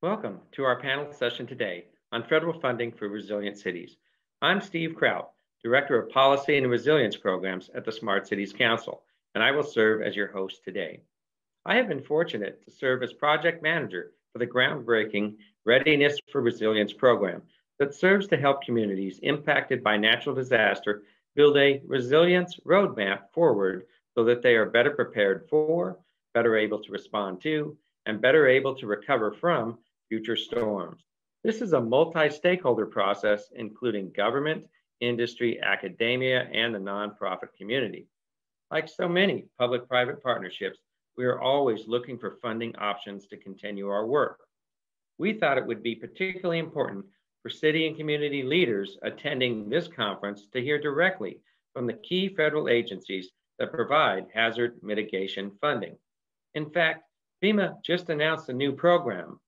Welcome to our panel session today on federal funding for resilient cities. I'm Steve Kraut, Director of Policy and Resilience Programs at the Smart Cities Council, and I will serve as your host today. I have been fortunate to serve as project manager for the groundbreaking Readiness for Resilience program that serves to help communities impacted by natural disaster build a resilience roadmap forward so that they are better prepared for, better able to respond to, and better able to recover from future storms. This is a multi-stakeholder process, including government, industry, academia, and the nonprofit community. Like so many public-private partnerships, we are always looking for funding options to continue our work. We thought it would be particularly important for city and community leaders attending this conference to hear directly from the key federal agencies that provide hazard mitigation funding. In fact, FEMA just announced a new program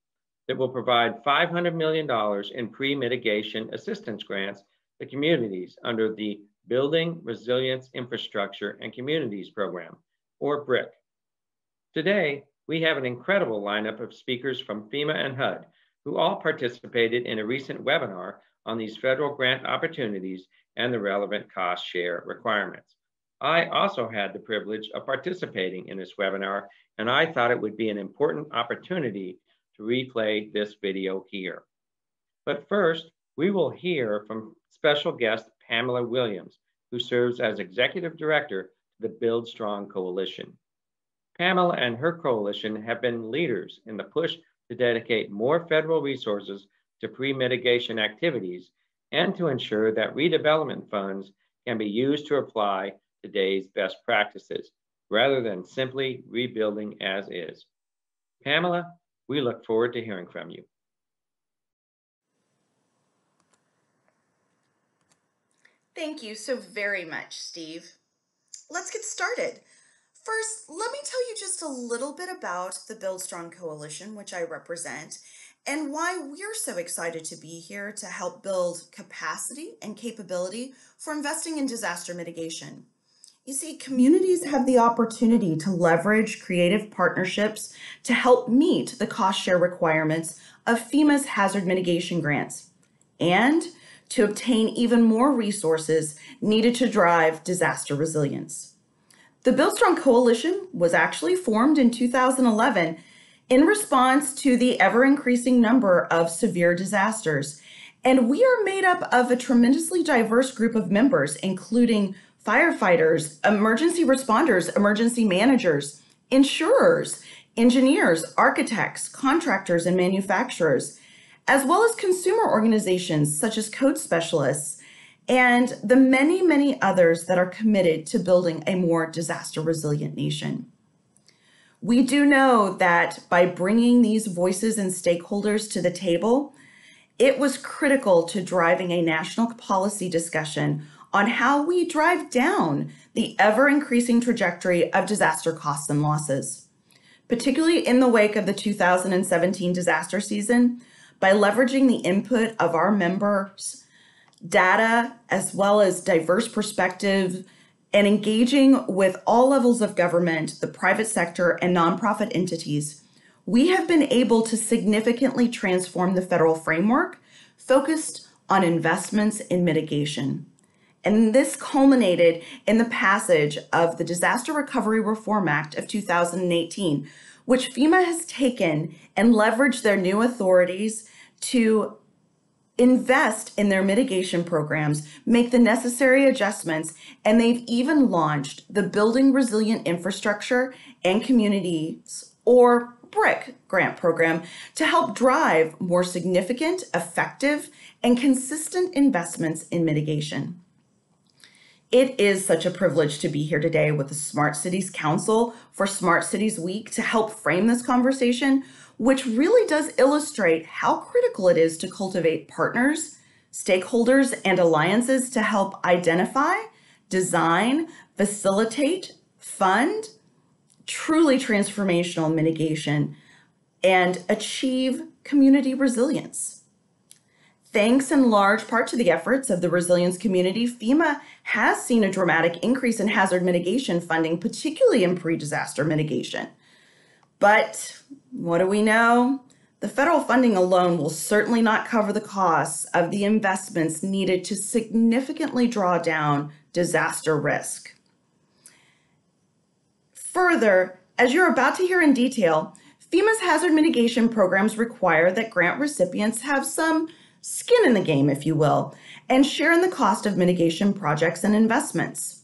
that will provide $500 million in pre-mitigation assistance grants to communities under the Building Resilience Infrastructure and Communities Program, or BRIC. Today, we have an incredible lineup of speakers from FEMA and HUD who all participated in a recent webinar on these federal grant opportunities and the relevant cost share requirements. I also had the privilege of participating in this webinar, and I thought it would be an important opportunity to replay this video here. But first, we will hear from special guest Pamela Williams, who serves as Executive Director to the Build Strong Coalition. Pamela and her coalition have been leaders in the push to dedicate more federal resources to pre-mitigation activities and to ensure that redevelopment funds can be used to apply today's best practices rather than simply rebuilding as is. Pamela, we look forward to hearing from you. Thank you so very much, Steve. Let's get started. First, let me tell you just a little bit about the Build Strong Coalition, which I represent, and why we're so excited to be here to help build capacity and capability for investing in disaster mitigation. You see, communities have the opportunity to leverage creative partnerships to help meet the cost share requirements of FEMA's hazard mitigation grants and to obtain even more resources needed to drive disaster resilience. The Build Strong Coalition was actually formed in 2011 in response to the ever increasing number of severe disasters. And we are made up of a tremendously diverse group of members, including firefighters, emergency responders, emergency managers, insurers, engineers, architects, contractors, and manufacturers, as well as consumer organizations such as code specialists, and the many, many others that are committed to building a more disaster resilient nation. We do know that by bringing these voices and stakeholders to the table, it was critical to driving a national policy discussion on how we drive down the ever increasing trajectory of disaster costs and losses, particularly in the wake of the 2017 disaster season by leveraging the input of our members, data, as well as diverse perspectives and engaging with all levels of government, the private sector, and nonprofit entities. We have been able to significantly transform the federal framework focused on investments in mitigation. And this culminated in the passage of the Disaster Recovery Reform Act of 2018, which FEMA has taken and leveraged their new authorities to invest in their mitigation programs, make the necessary adjustments, and they've even launched the Building Resilient Infrastructure and Communities, or BRIC grant program, to help drive more significant, effective, and consistent investments in mitigation. It is such a privilege to be here today with the Smart Cities Council for Smart Cities Week to help frame this conversation, which really does illustrate how critical it is to cultivate partners, stakeholders, and alliances to help identify, design, facilitate, fund truly transformational mitigation and achieve community resilience. Thanks in large part to the efforts of the resilience community, FEMA has seen a dramatic increase in hazard mitigation funding, particularly in pre disaster mitigation. But what do we know? the federal funding alone will certainly not cover the costs of the investments needed to significantly draw down disaster risk. Further, as you're about to hear in detail, FEMA's hazard mitigation programs require that grant recipients have some skin in the game, if you will, and share in the cost of mitigation projects and investments.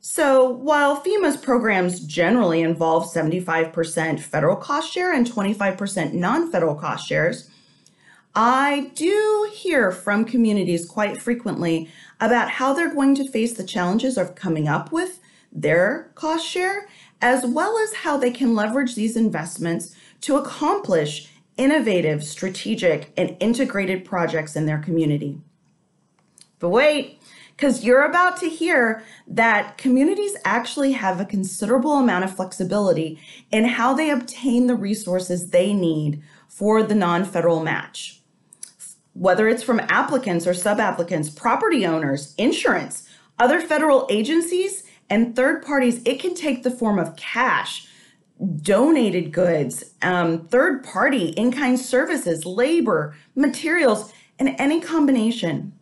So, while FEMA's programs generally involve 75% federal cost share and 25% non federal cost shares, I do hear from communities quite frequently about how they're going to face the challenges of coming up with their cost share, as well as how they can leverage these investments to accomplish innovative, strategic, and integrated projects in their community. But wait, because you're about to hear that communities actually have a considerable amount of flexibility in how they obtain the resources they need for the non federal match. Whether it's from applicants or sub applicants, property owners, insurance, other federal agencies, and third parties, it can take the form of cash, donated goods, um, third party, in kind services, labor, materials, and any combination.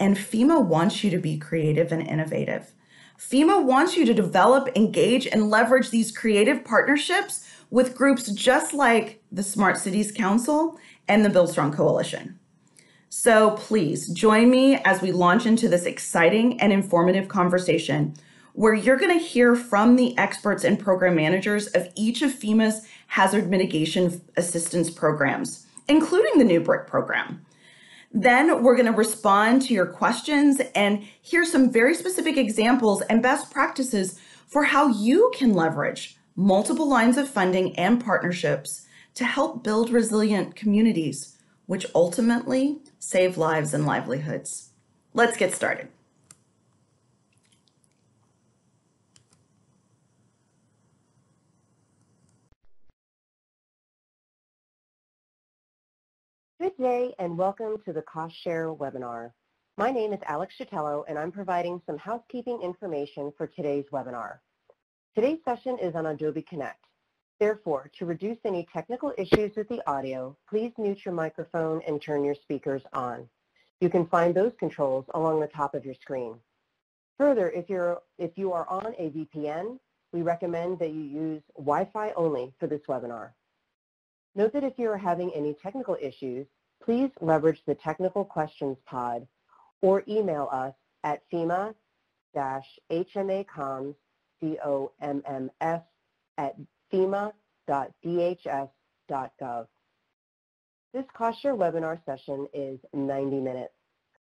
And FEMA wants you to be creative and innovative. FEMA wants you to develop, engage, and leverage these creative partnerships with groups just like the Smart Cities Council and the Build Strong Coalition. So please join me as we launch into this exciting and informative conversation where you're going to hear from the experts and program managers of each of FEMA's hazard mitigation assistance programs, including the new BRIC program. Then we're going to respond to your questions and hear some very specific examples and best practices for how you can leverage multiple lines of funding and partnerships to help build resilient communities, which ultimately save lives and livelihoods. Let's get started. Good day and welcome to the Cost Share webinar. My name is Alex Chatello and I'm providing some housekeeping information for today's webinar. Today's session is on Adobe Connect. Therefore, to reduce any technical issues with the audio, please mute your microphone and turn your speakers on. You can find those controls along the top of your screen. Further, if, you're, if you are on a VPN, we recommend that you use Wi-Fi only for this webinar. Note that if you are having any technical issues, please leverage the technical questions pod or email us at FEMA-HMAComms, C-O-M-M-S, at fema.dhs.gov. This cost share webinar session is 90 minutes.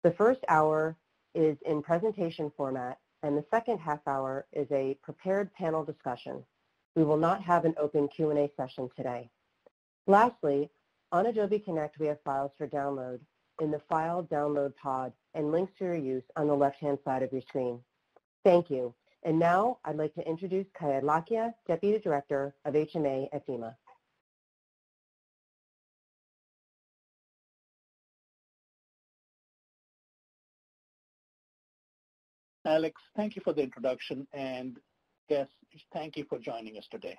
The first hour is in presentation format and the second half hour is a prepared panel discussion. We will not have an open Q&A session today. Lastly, on Adobe Connect, we have files for download in the File Download pod and links to your use on the left-hand side of your screen. Thank you. And now I'd like to introduce Kayed Lakhia, Deputy Director of HMA at FEMA. Alex, thank you for the introduction and yes, thank you for joining us today.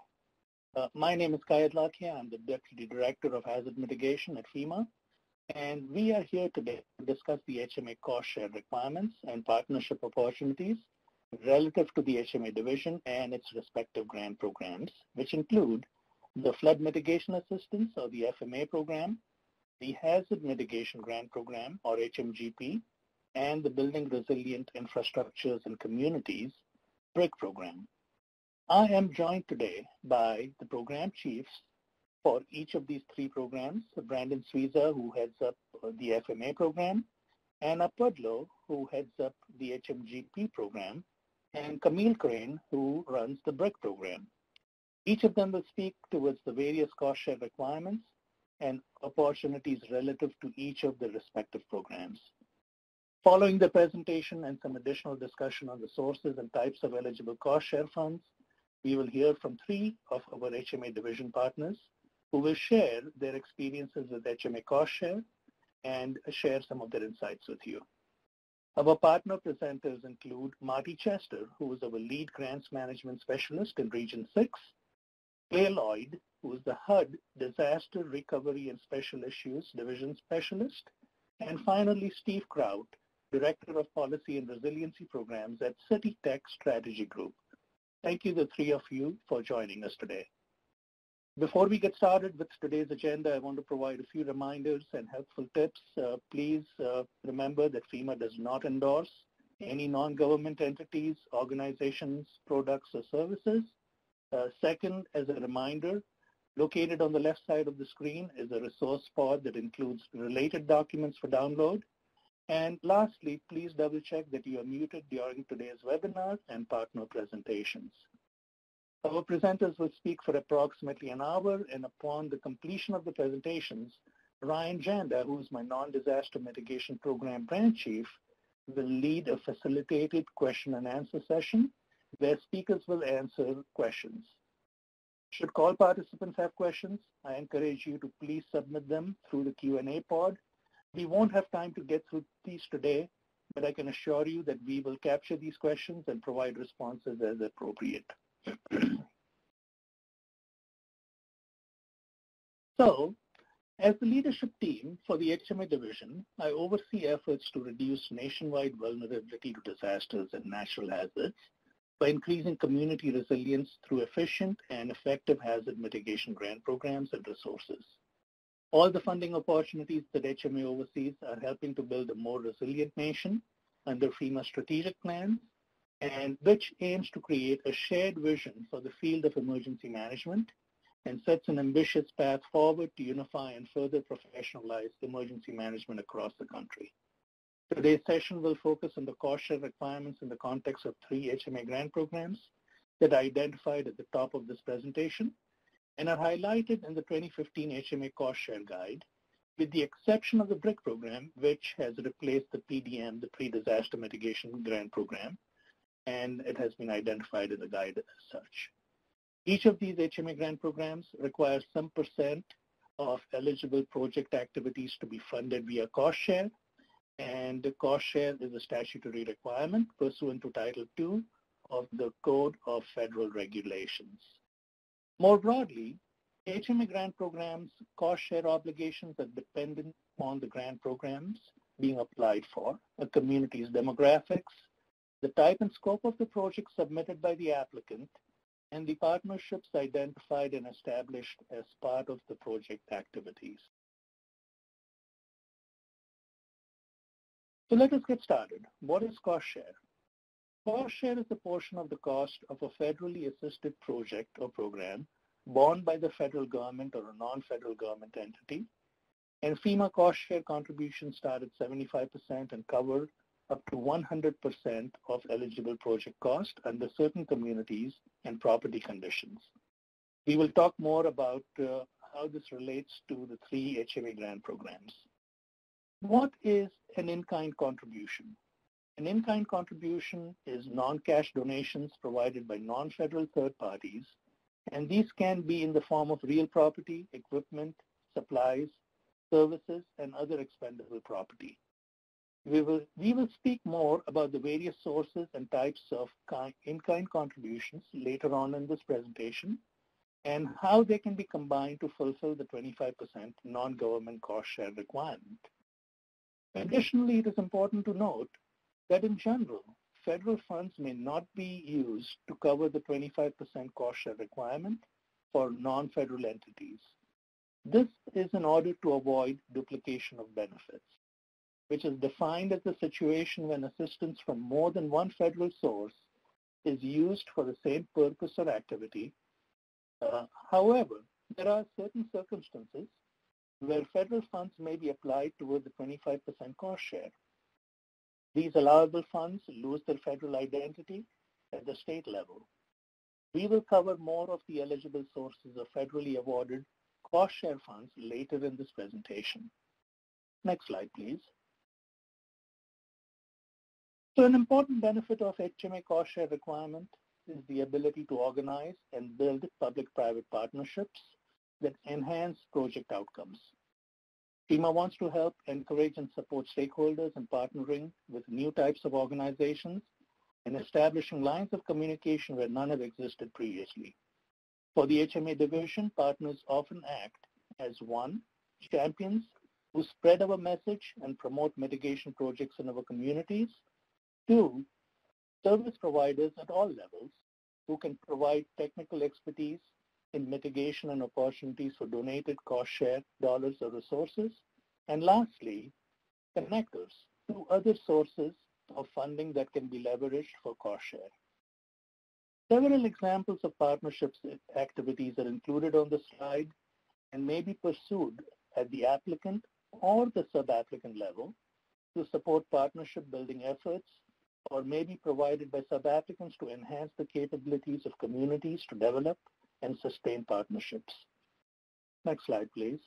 Uh, my name is Kayed Lakhia. I'm the Deputy Director of Hazard Mitigation at FEMA. And we are here today to discuss the HMA cost share requirements and partnership opportunities relative to the HMA division and its respective grant programs, which include the Flood Mitigation Assistance or the FMA program, the Hazard Mitigation Grant Program or HMGP, and the Building Resilient Infrastructures and Communities BRIC program. I am joined today by the program chiefs for each of these three programs, Brandon Suiza, who heads up the FMA program, Anna Pudlow, who heads up the HMGP program, and Camille Crane, who runs the BRIC program. Each of them will speak towards the various cost share requirements and opportunities relative to each of the respective programs. Following the presentation and some additional discussion on the sources and types of eligible cost share funds, we will hear from three of our HMA division partners who will share their experiences with HMA cost share and share some of their insights with you. Our partner presenters include Marty Chester, who is our lead grants management specialist in Region 6, Clay Lloyd, who is the HUD Disaster Recovery and Special Issues Division Specialist, and finally Steve Kraut, Director of Policy and Resiliency Programs at City Tech Strategy Group. Thank you, the three of you, for joining us today. Before we get started with today's agenda, I want to provide a few reminders and helpful tips. Uh, please uh, remember that FEMA does not endorse any non-government entities, organizations, products, or services. Uh, second, as a reminder, located on the left side of the screen is a resource pod that includes related documents for download. And lastly, please double check that you are muted during today's webinar and partner presentations. Our presenters will speak for approximately an hour, and upon the completion of the presentations, Ryan Janda, who is my non-disaster mitigation program branch chief, will lead a facilitated question and answer session where speakers will answer questions. Should call participants have questions, I encourage you to please submit them through the Q&A pod we won't have time to get through these today, but I can assure you that we will capture these questions and provide responses as appropriate. so, as the leadership team for the HMA division, I oversee efforts to reduce nationwide vulnerability to disasters and natural hazards by increasing community resilience through efficient and effective hazard mitigation grant programs and resources. All the funding opportunities that HMA oversees are helping to build a more resilient nation under FEMA strategic plans, and which aims to create a shared vision for the field of emergency management and sets an ambitious path forward to unify and further professionalize emergency management across the country. Today's session will focus on the cost share requirements in the context of three HMA grant programs that are identified at the top of this presentation and are highlighted in the 2015 HMA Cost Share Guide, with the exception of the BRIC program, which has replaced the PDM, the Pre-Disaster Mitigation Grant Program, and it has been identified in the guide as such. Each of these HMA grant programs requires some percent of eligible project activities to be funded via cost share, and the cost share is a statutory requirement pursuant to Title II of the Code of Federal Regulations. More broadly, HMA grant programs cost share obligations are dependent on the grant programs being applied for, a community's demographics, the type and scope of the project submitted by the applicant, and the partnerships identified and established as part of the project activities. So let us get started. What is cost share? Cost share is a portion of the cost of a federally assisted project or program borne by the federal government or a non-federal government entity. And FEMA cost share contributions start at 75% and cover up to 100% of eligible project cost under certain communities and property conditions. We will talk more about uh, how this relates to the three HMA grant programs. What is an in-kind contribution? An in-kind contribution is non-cash donations provided by non-federal third parties, and these can be in the form of real property, equipment, supplies, services, and other expendable property. We will, we will speak more about the various sources and types of in-kind contributions later on in this presentation and how they can be combined to fulfill the 25% non-government cost share requirement. Additionally, it is important to note that in general, federal funds may not be used to cover the 25% cost share requirement for non-federal entities. This is in order to avoid duplication of benefits, which is defined as a situation when assistance from more than one federal source is used for the same purpose or activity. Uh, however, there are certain circumstances where federal funds may be applied toward the 25% cost share. These allowable funds lose their federal identity at the state level. We will cover more of the eligible sources of federally awarded cost share funds later in this presentation. Next slide, please. So an important benefit of HMA cost share requirement is the ability to organize and build public-private partnerships that enhance project outcomes. FEMA wants to help encourage and support stakeholders in partnering with new types of organizations and establishing lines of communication where none have existed previously. For the HMA division, partners often act as one, champions who spread our message and promote mitigation projects in our communities. Two, service providers at all levels who can provide technical expertise in mitigation and opportunities for donated cost share dollars or resources. And lastly, connectors to other sources of funding that can be leveraged for cost share. Several examples of partnerships activities are included on the slide and may be pursued at the applicant or the sub-applicant level to support partnership building efforts or may be provided by sub-applicants to enhance the capabilities of communities to develop and sustain partnerships. Next slide, please.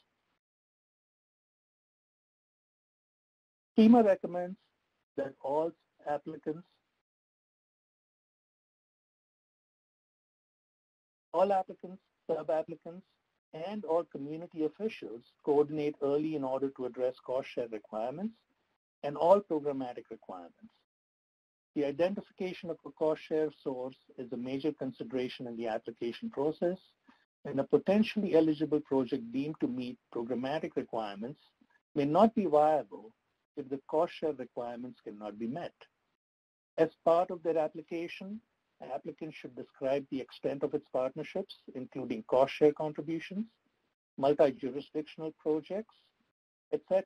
FEMA recommends that all applicants all applicants, sub-applicants, and all community officials coordinate early in order to address cost share requirements and all programmatic requirements. The identification of a cost share source is a major consideration in the application process, and a potentially eligible project deemed to meet programmatic requirements may not be viable if the cost share requirements cannot be met. As part of their application, applicants should describe the extent of its partnerships, including cost share contributions, multi-jurisdictional projects, etc.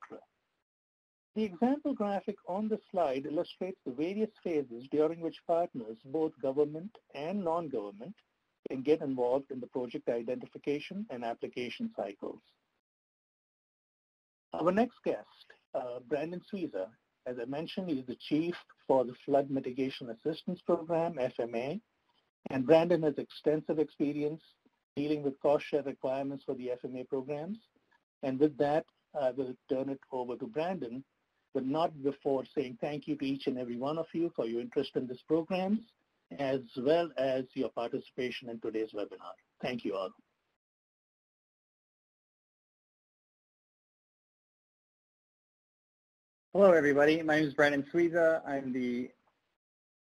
The example graphic on the slide illustrates the various phases during which partners, both government and non-government, can get involved in the project identification and application cycles. Our next guest, uh, Brandon Suiza, as I mentioned, is the chief for the Flood Mitigation Assistance Program, FMA, and Brandon has extensive experience dealing with cost share requirements for the FMA programs. And with that, I will turn it over to Brandon, but not before saying thank you to each and every one of you for your interest in these programs, as well as your participation in today's webinar. Thank you all. Hello, everybody. My name is Brandon Suiza. I'm the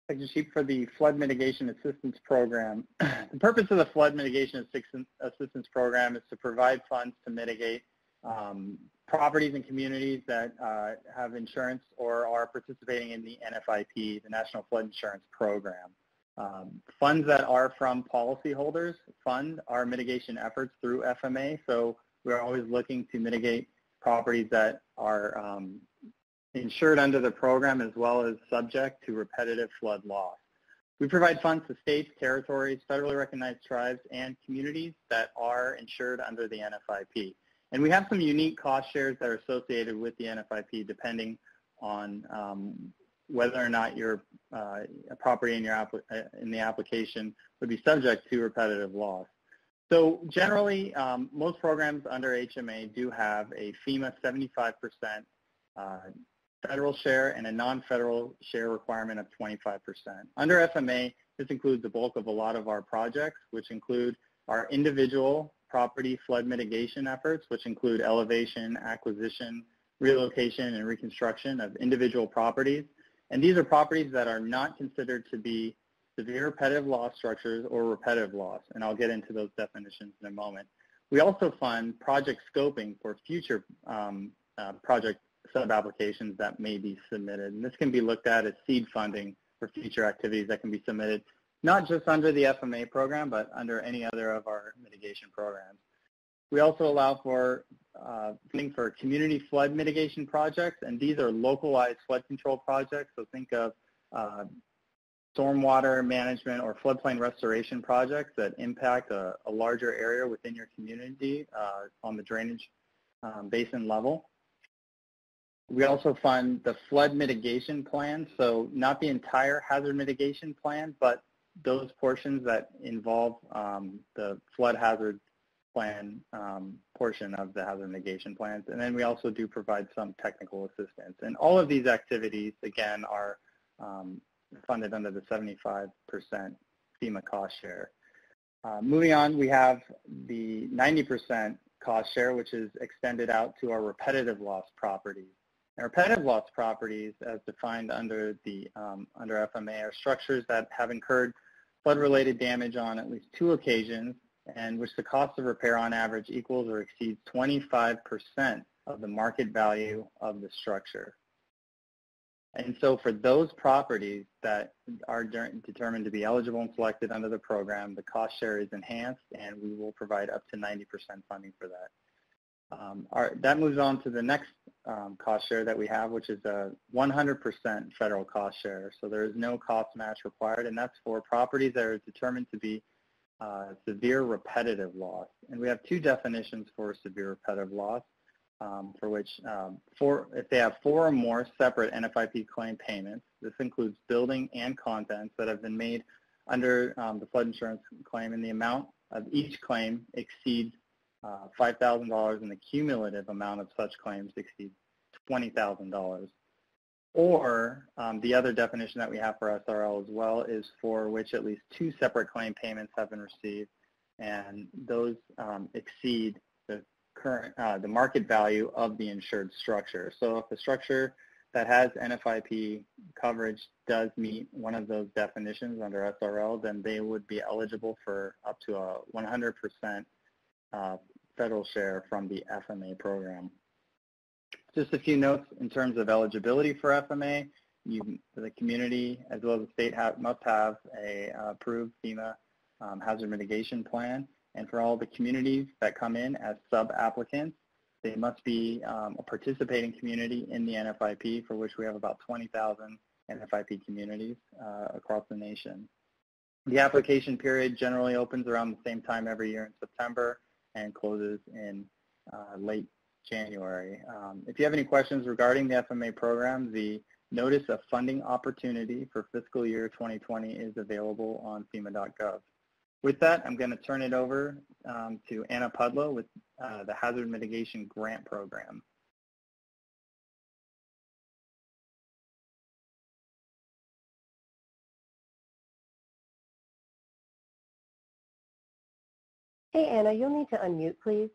Section Chief for the Flood Mitigation Assistance Program. the purpose of the Flood Mitigation Assistance Program is to provide funds to mitigate um, properties and communities that uh, have insurance or are participating in the NFIP, the National Flood Insurance Program. Um, funds that are from policyholders fund our mitigation efforts through FMA, so we're always looking to mitigate properties that are um, insured under the program as well as subject to repetitive flood loss. We provide funds to states, territories, federally recognized tribes, and communities that are insured under the NFIP. And we have some unique cost shares that are associated with the NFIP depending on um, whether or not your uh, property in, your uh, in the application would be subject to repetitive loss. So generally, um, most programs under HMA do have a FEMA 75% uh, federal share and a non-federal share requirement of 25%. Under FMA, this includes the bulk of a lot of our projects, which include our individual property flood mitigation efforts, which include elevation, acquisition, relocation, and reconstruction of individual properties. And these are properties that are not considered to be severe repetitive loss structures or repetitive loss, and I'll get into those definitions in a moment. We also fund project scoping for future um, uh, project sub-applications that may be submitted. And this can be looked at as seed funding for future activities that can be submitted, not just under the FMA program, but under any other of our mitigation programs. We also allow for uh, funding for community flood mitigation projects, and these are localized flood control projects. So think of uh, stormwater management or floodplain restoration projects that impact a, a larger area within your community uh, on the drainage um, basin level. We also fund the flood mitigation plan, so not the entire hazard mitigation plan, but those portions that involve um, the flood hazard plan um, portion of the hazard mitigation plans. And then we also do provide some technical assistance. And all of these activities, again, are um, funded under the 75% FEMA cost share. Uh, moving on, we have the 90% cost share, which is extended out to our repetitive loss properties. Repetitive loss properties, as defined under the um, under FMA, are structures that have incurred flood-related damage on at least two occasions and which the cost of repair on average equals or exceeds 25% of the market value of the structure. And so for those properties that are determined to be eligible and selected under the program, the cost share is enhanced and we will provide up to 90% funding for that. Um, our, that moves on to the next um, cost share that we have, which is a 100% federal cost share. So there is no cost match required, and that's for properties that are determined to be uh, severe repetitive loss. And we have two definitions for severe repetitive loss um, for which um, four, if they have four or more separate NFIP claim payments, this includes building and contents that have been made under um, the flood insurance claim and the amount of each claim exceeds uh, $5,000 and the cumulative amount of such claims exceeds $20,000. Or um, the other definition that we have for SRL as well is for which at least two separate claim payments have been received and those um, exceed the current uh, the market value of the insured structure. So if the structure that has NFIP coverage does meet one of those definitions under SRL, then they would be eligible for up to a 100% uh, federal share from the FMA program. Just a few notes in terms of eligibility for FMA. You, the community as well as the state have, must have a uh, approved FEMA um, hazard mitigation plan and for all the communities that come in as sub-applicants, they must be um, a participating community in the NFIP, for which we have about 20,000 NFIP communities uh, across the nation. The application period generally opens around the same time every year in September and closes in uh, late January. Um, if you have any questions regarding the FMA program, the Notice of Funding Opportunity for fiscal year 2020 is available on FEMA.gov. With that, I'm going to turn it over um, to Anna Pudlow with uh, the Hazard Mitigation Grant Program. Hey, Anna, you'll need to unmute, please.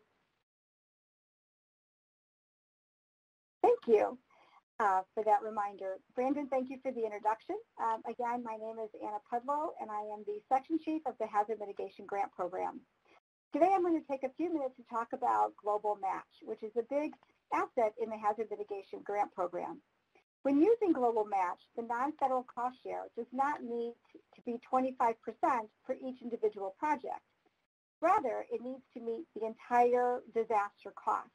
Thank you uh, for that reminder. Brandon, thank you for the introduction. Um, again, my name is Anna Pudlow, and I am the Section Chief of the Hazard Mitigation Grant Program. Today, I'm going to take a few minutes to talk about Global Match, which is a big asset in the Hazard Mitigation Grant Program. When using Global Match, the non-federal cost share does not need to be 25% for each individual project. Rather, it needs to meet the entire disaster cost.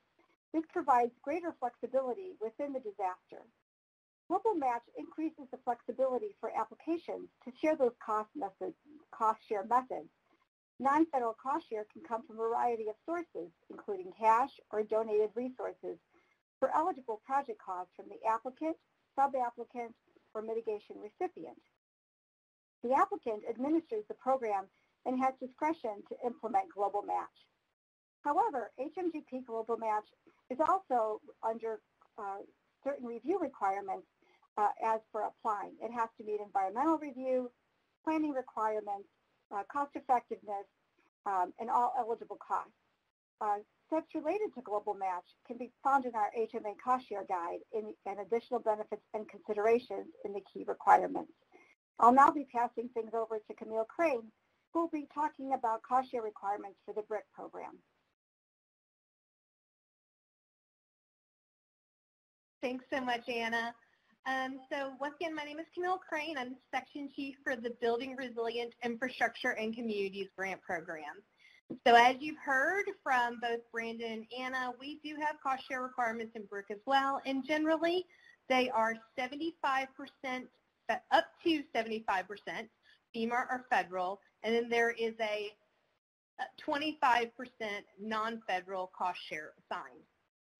This provides greater flexibility within the disaster. Global Match increases the flexibility for applications to share those cost, methods, cost share methods. Non-federal cost share can come from a variety of sources, including cash or donated resources for eligible project costs from the applicant, sub-applicant, or mitigation recipient. The applicant administers the program and has discretion to implement Global Match. However, HMGP Global Match is also under uh, certain review requirements uh, as for applying. It has to meet environmental review, planning requirements, uh, cost effectiveness, um, and all eligible costs. Uh, steps related to Global Match can be found in our HMA cost share guide in, and additional benefits and considerations in the key requirements. I'll now be passing things over to Camille Crane, will be talking about cost share requirements for the BRIC program. Thanks so much, Anna. Um, so once again, my name is Camille Crane. I'm Section Chief for the Building Resilient Infrastructure and Communities Grant Program. So as you've heard from both Brandon and Anna, we do have cost share requirements in BRIC as well, and generally they are 75%, up to 75% FEMA or federal, and then there is a 25% non-federal cost share assigned.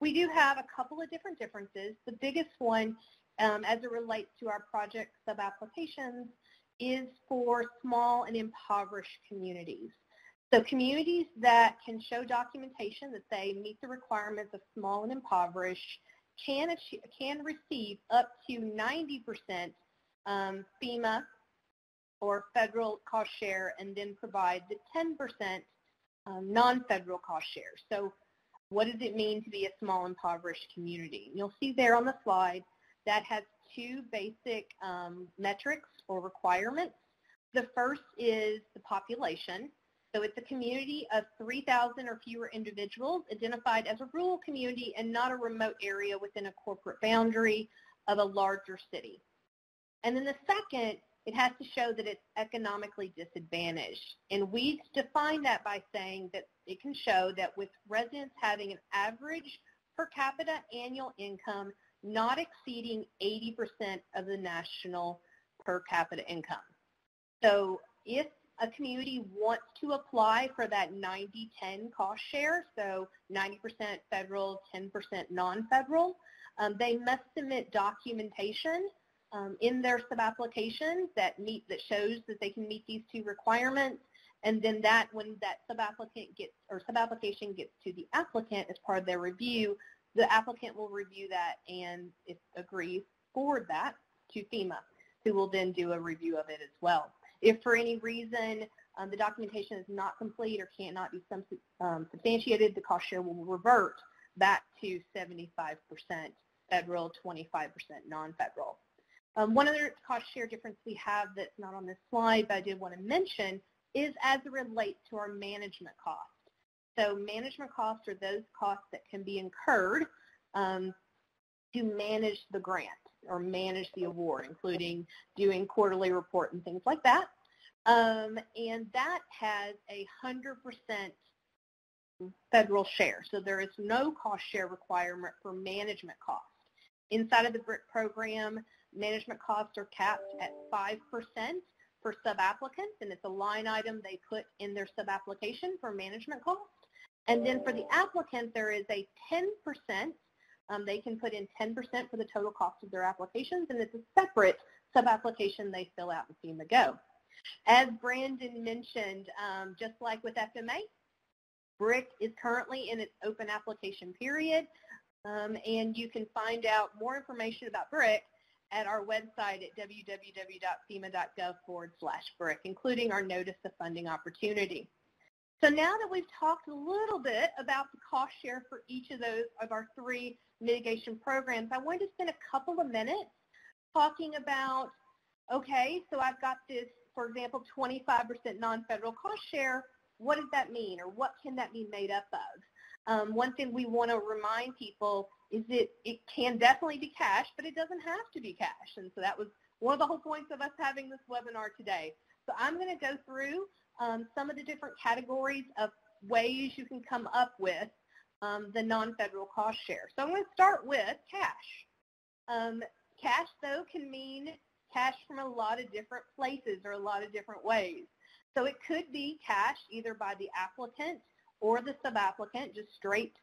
We do have a couple of different differences. The biggest one um, as it relates to our project sub-applications is for small and impoverished communities. So communities that can show documentation that they meet the requirements of small and impoverished can, achieve, can receive up to 90% um, FEMA or federal cost share and then provide the 10% um, non-federal cost share. So what does it mean to be a small impoverished community? You'll see there on the slide that has two basic um, metrics or requirements. The first is the population. So it's a community of 3,000 or fewer individuals identified as a rural community and not a remote area within a corporate boundary of a larger city. And then the second, it has to show that it's economically disadvantaged. And we define that by saying that it can show that with residents having an average per capita annual income not exceeding 80% of the national per capita income. So if a community wants to apply for that 90-10 cost share, so 90% federal, 10% non-federal, um, they must submit documentation um, in their sub-application that meet that shows that they can meet these two requirements. And then that when that sub-applicant gets or sub-application gets to the applicant as part of their review, the applicant will review that and if agrees, forward that to FEMA, who will then do a review of it as well. If for any reason um, the documentation is not complete or cannot be um, substantiated, the cost share will revert back to 75% federal, 25% non-federal. Um, one other cost share difference we have that's not on this slide, but I did want to mention, is as it relates to our management costs. So management costs are those costs that can be incurred um, to manage the grant or manage the award, including doing quarterly report and things like that. Um, and that has a 100% federal share. So there is no cost share requirement for management costs. Inside of the BRIC program, management costs are capped at 5% for sub-applicants, and it's a line item they put in their sub-application for management costs. And then for the applicant, there is a 10%. Um, they can put in 10% for the total cost of their applications, and it's a separate sub-application they fill out in FEMA Go. As Brandon mentioned, um, just like with FMA, BRIC is currently in its open application period, um, and you can find out more information about BRIC at our website at www.fema.gov forward slash BRIC, including our notice of funding opportunity. So now that we've talked a little bit about the cost share for each of those of our three mitigation programs, I want to spend a couple of minutes talking about, okay, so I've got this, for example, 25% non-federal cost share. What does that mean or what can that be made up of? Um, one thing we want to remind people is that it can definitely be cash, but it doesn't have to be cash. And so that was one of the whole points of us having this webinar today. So I'm going to go through um, some of the different categories of ways you can come up with um, the non-federal cost share. So I'm going to start with cash. Um, cash, though, can mean cash from a lot of different places or a lot of different ways. So it could be cash either by the applicant or the sub-applicant, just straight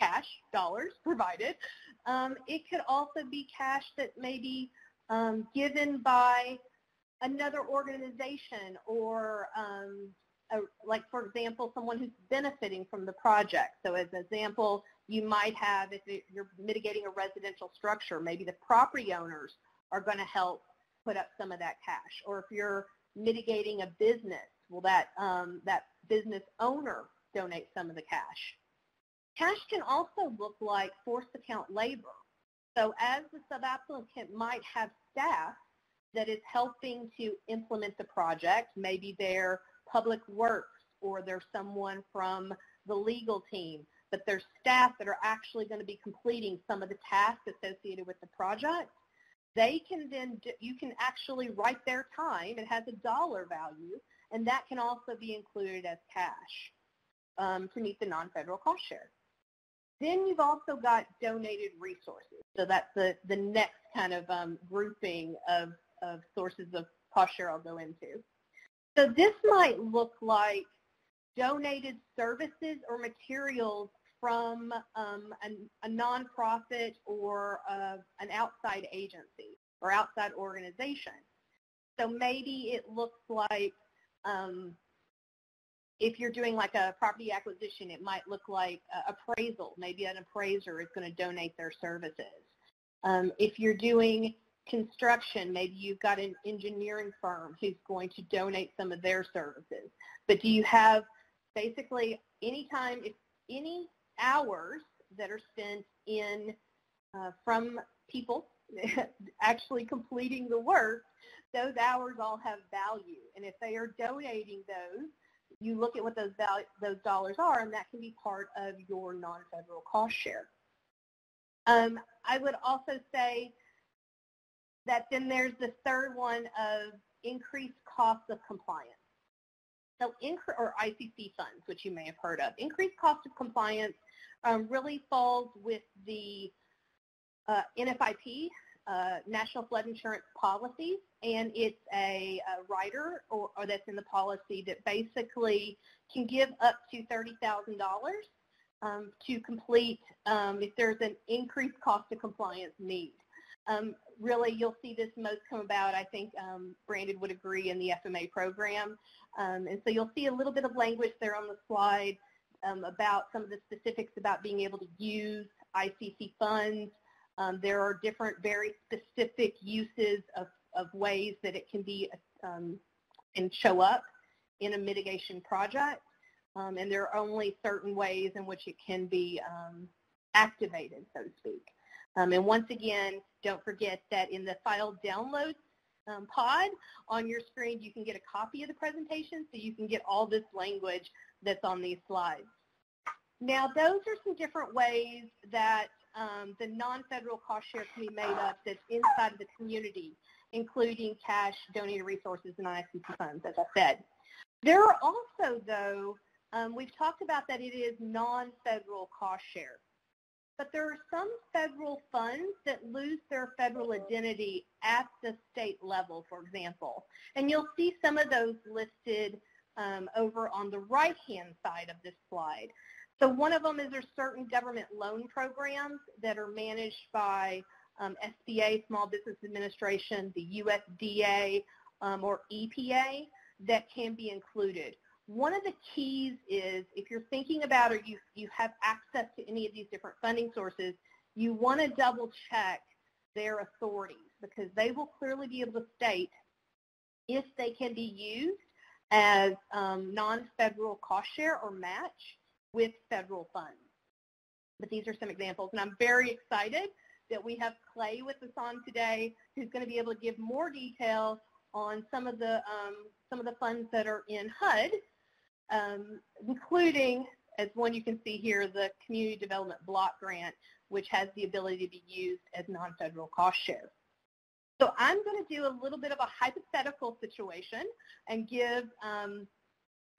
cash, dollars provided. Um, it could also be cash that may be um, given by another organization or um, a, like for example someone who's benefiting from the project. So as an example, you might have if you're mitigating a residential structure, maybe the property owners are going to help put up some of that cash. Or if you're mitigating a business, will that um, that business owner donate some of the cash? Cash can also look like forced account labor. So as the sub-applicant might have staff that is helping to implement the project. Maybe they're public works or they're someone from the legal team, but there's staff that are actually going to be completing some of the tasks associated with the project. They can then, you can actually write their time. It has a dollar value, and that can also be included as cash um, to meet the non-federal cost share. Then you've also got donated resources. So that's the, the next kind of um, grouping of of sources of cost share I'll go into. So this might look like donated services or materials from um, an, a nonprofit or uh, an outside agency or outside organization. So maybe it looks like um, if you're doing like a property acquisition, it might look like appraisal. Maybe an appraiser is going to donate their services. Um, if you're doing construction, maybe you've got an engineering firm who's going to donate some of their services. But do you have basically any time, if any hours that are spent in uh, from people actually completing the work, those hours all have value. And if they are donating those you look at what those value, those dollars are, and that can be part of your non-federal cost share. Um, I would also say that then there's the third one of increased cost of compliance. So, or ICC funds, which you may have heard of. Increased cost of compliance um, really falls with the uh, NFIP, uh, National Flood Insurance Policies, and it's a, a or, or, that's in the policy that basically can give up to $30,000 um, to complete um, if there's an increased cost of compliance need. Um, really, you'll see this most come about, I think um, Brandon would agree, in the FMA program. Um, and so you'll see a little bit of language there on the slide about some of the specifics about being able to use ICC funds. Um, there are different very specific uses of, of ways that it can be um, and show up in a mitigation project. Um, and there are only certain ways in which it can be um, activated, so to speak. Um, and once again, don't forget that in the file downloads um, pod on your screen, you can get a copy of the presentation so you can get all this language that's on these slides. Now, those are some different ways that um, the non-federal cost share can be made up that's inside of the community, including cash, donated resources, and ICC funds, as I said. There are also, though, um, we've talked about that it is non-federal cost share. But there are some federal funds that lose their federal identity at the state level, for example. And you'll see some of those listed um, over on the right-hand side of this slide. So one of them is there's certain government loan programs that are managed by um, SBA, Small Business Administration, the USDA, um, or EPA that can be included. One of the keys is if you're thinking about or you, you have access to any of these different funding sources, you want to double check their authorities because they will clearly be able to state if they can be used as um, non-federal cost share or match with federal funds. But these are some examples, and I'm very excited that we have Clay with us on today who's going to be able to give more detail on some of the um, some of the funds that are in HUD um, including, as one you can see here, the Community Development Block Grant, which has the ability to be used as non-federal cost share. So I'm going to do a little bit of a hypothetical situation and give um,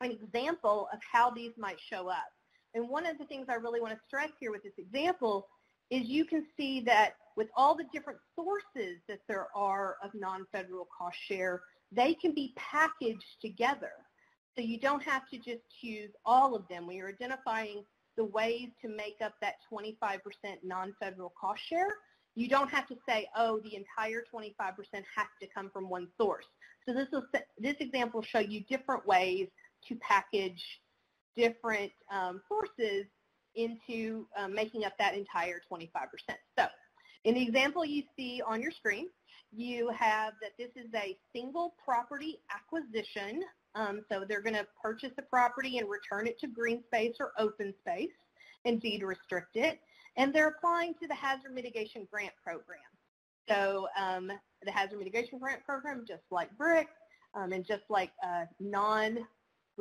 an example of how these might show up. And one of the things I really want to stress here with this example is you can see that with all the different sources that there are of non-federal cost share, they can be packaged together. So you don't have to just choose all of them. When you're identifying the ways to make up that 25% non-federal cost share, you don't have to say, oh, the entire 25% has to come from one source. So this, will, this example will show you different ways to package different um, sources into um, making up that entire 25%. So in the example you see on your screen, you have that this is a single property acquisition um, so they're going to purchase a property and return it to green space or open space and deed restrict it. And they're applying to the Hazard Mitigation Grant Program. So um, the Hazard Mitigation Grant Program, just like BRIC um, and just like uh,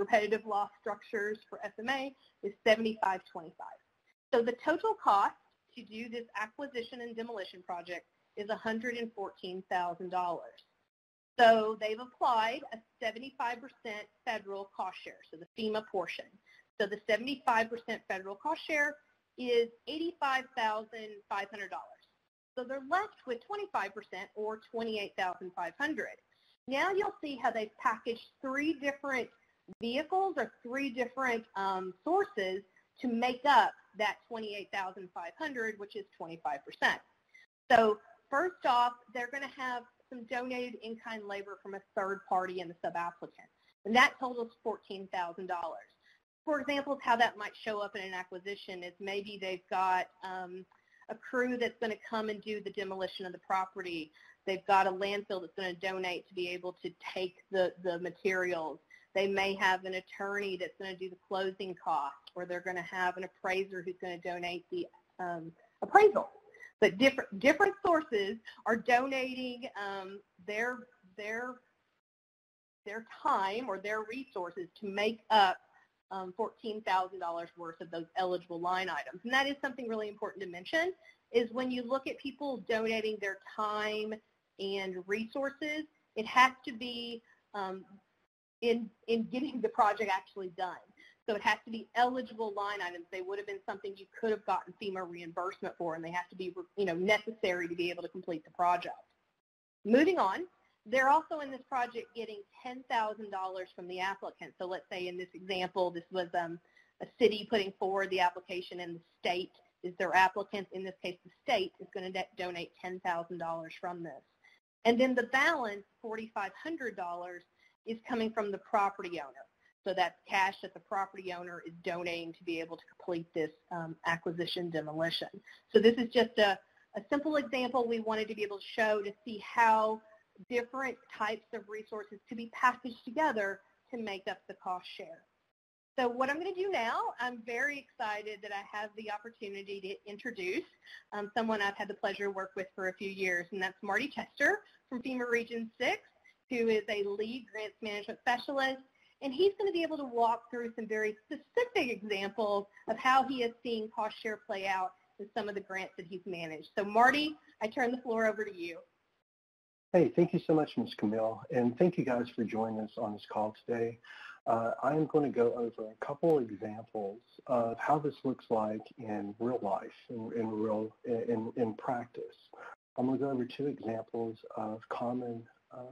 non-repetitive loss structures for FMA, is 7525. So the total cost to do this acquisition and demolition project is $114,000. So they've applied a 75% federal cost share, so the FEMA portion. So the 75% federal cost share is $85,500. So they're left with 25% or 28,500. Now you'll see how they've packaged three different vehicles or three different um, sources to make up that 28,500, which is 25%. So first off, they're going to have some donated in-kind labor from a third party and the sub-applicant. And that totals $14,000. For example, how that might show up in an acquisition is maybe they've got um, a crew that's going to come and do the demolition of the property. They've got a landfill that's going to donate to be able to take the, the materials. They may have an attorney that's going to do the closing costs, or they're going to have an appraiser who's going to donate the um, appraisal but different different sources are donating um, their their their time or their resources to make up um, $14,000 worth of those eligible line items. And that is something really important to mention is when you look at people donating their time and resources, it has to be um, in, in getting the project actually done. So it has to be eligible line items. They would have been something you could have gotten FEMA reimbursement for, and they have to be you know, necessary to be able to complete the project. Moving on, they're also in this project getting $10,000 from the applicant. So let's say in this example, this was um, a city putting forward the application and the state is their applicant. In this case, the state is going to donate $10,000 from this. And then the balance, $4,500, is coming from the property owner. So that's cash that the property owner is donating to be able to complete this um, acquisition demolition. So this is just a, a simple example we wanted to be able to show to see how different types of resources to be packaged together to make up the cost share. So what I'm going to do now, I'm very excited that I have the opportunity to introduce um, someone I've had the pleasure to work with for a few years, and that's Marty Chester from FEMA Region 6, who is a lead grants management specialist. And he's going to be able to walk through some very specific examples of how he has seen cost share play out in some of the grants that he's managed. So Marty, I turn the floor over to you. Hey, thank you so much, Ms. Camille, and thank you guys for joining us on this call today. Uh, I am going to go over a couple examples of how this looks like in real life, in, in real, in, in practice. I'm going to go over two examples of common uh,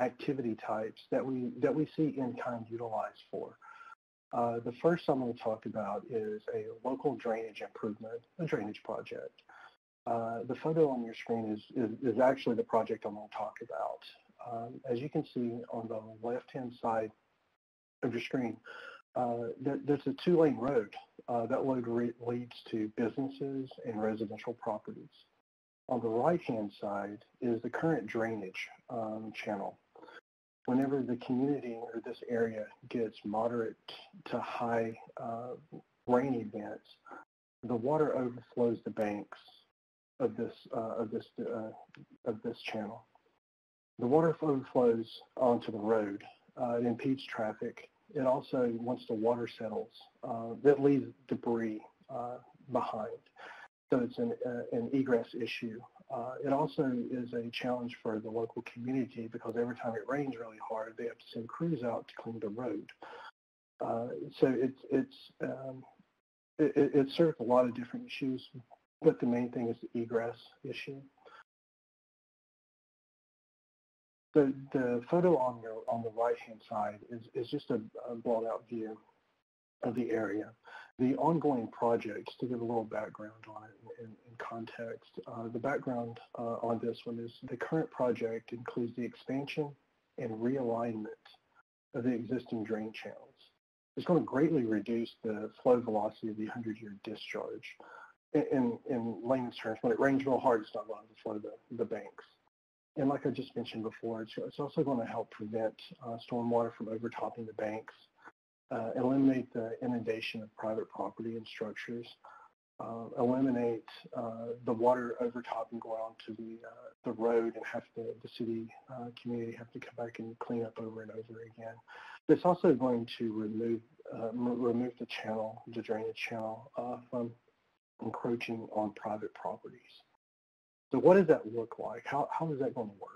activity types that we that we see in-kind utilized for. Uh, the first I'm going to talk about is a local drainage improvement, a drainage project. Uh, the photo on your screen is, is, is, actually the project I'm going to talk about. Um, as you can see on the left-hand side of your screen, uh, there, there's a two-lane road. Uh, that road leads to businesses and residential properties. On the right-hand side is the current drainage um, channel. Whenever the community or this area gets moderate to high uh, rain events, the water overflows the banks of this uh, of this uh, of this channel. The water overflows onto the road. Uh, it impedes traffic. It also, once the water settles, uh, that leaves debris uh, behind. So it's an, an egress issue. It also is a challenge for the local community because every time it rains really hard, they have to send crews out to clean the road. so it's it's um, it, it serves a lot of different issues but the main thing is the egress issue. The, the photo on your on the right hand side is, is just a, a out view of the area. The ongoing projects, to give a little background on it in, in context, uh, the background uh, on this one is the current project includes the expansion and realignment of the existing drain channels. It's going to greatly reduce the flow velocity of the 100-year discharge in, in layman's terms, when it rains real hard, it's not going to flood the, the banks. And like I just mentioned before, it's, it's also going to help prevent uh, stormwater from overtopping the banks, uh, eliminate the inundation of private property and structures, uh, eliminate uh, the water overtopping going onto the uh, the road and have the, the city uh, community have to come back and clean up over and over again. It's also going to remove remove the channel, the drainage channel from encroaching on private properties. So what does that look like? How, how is that going to work?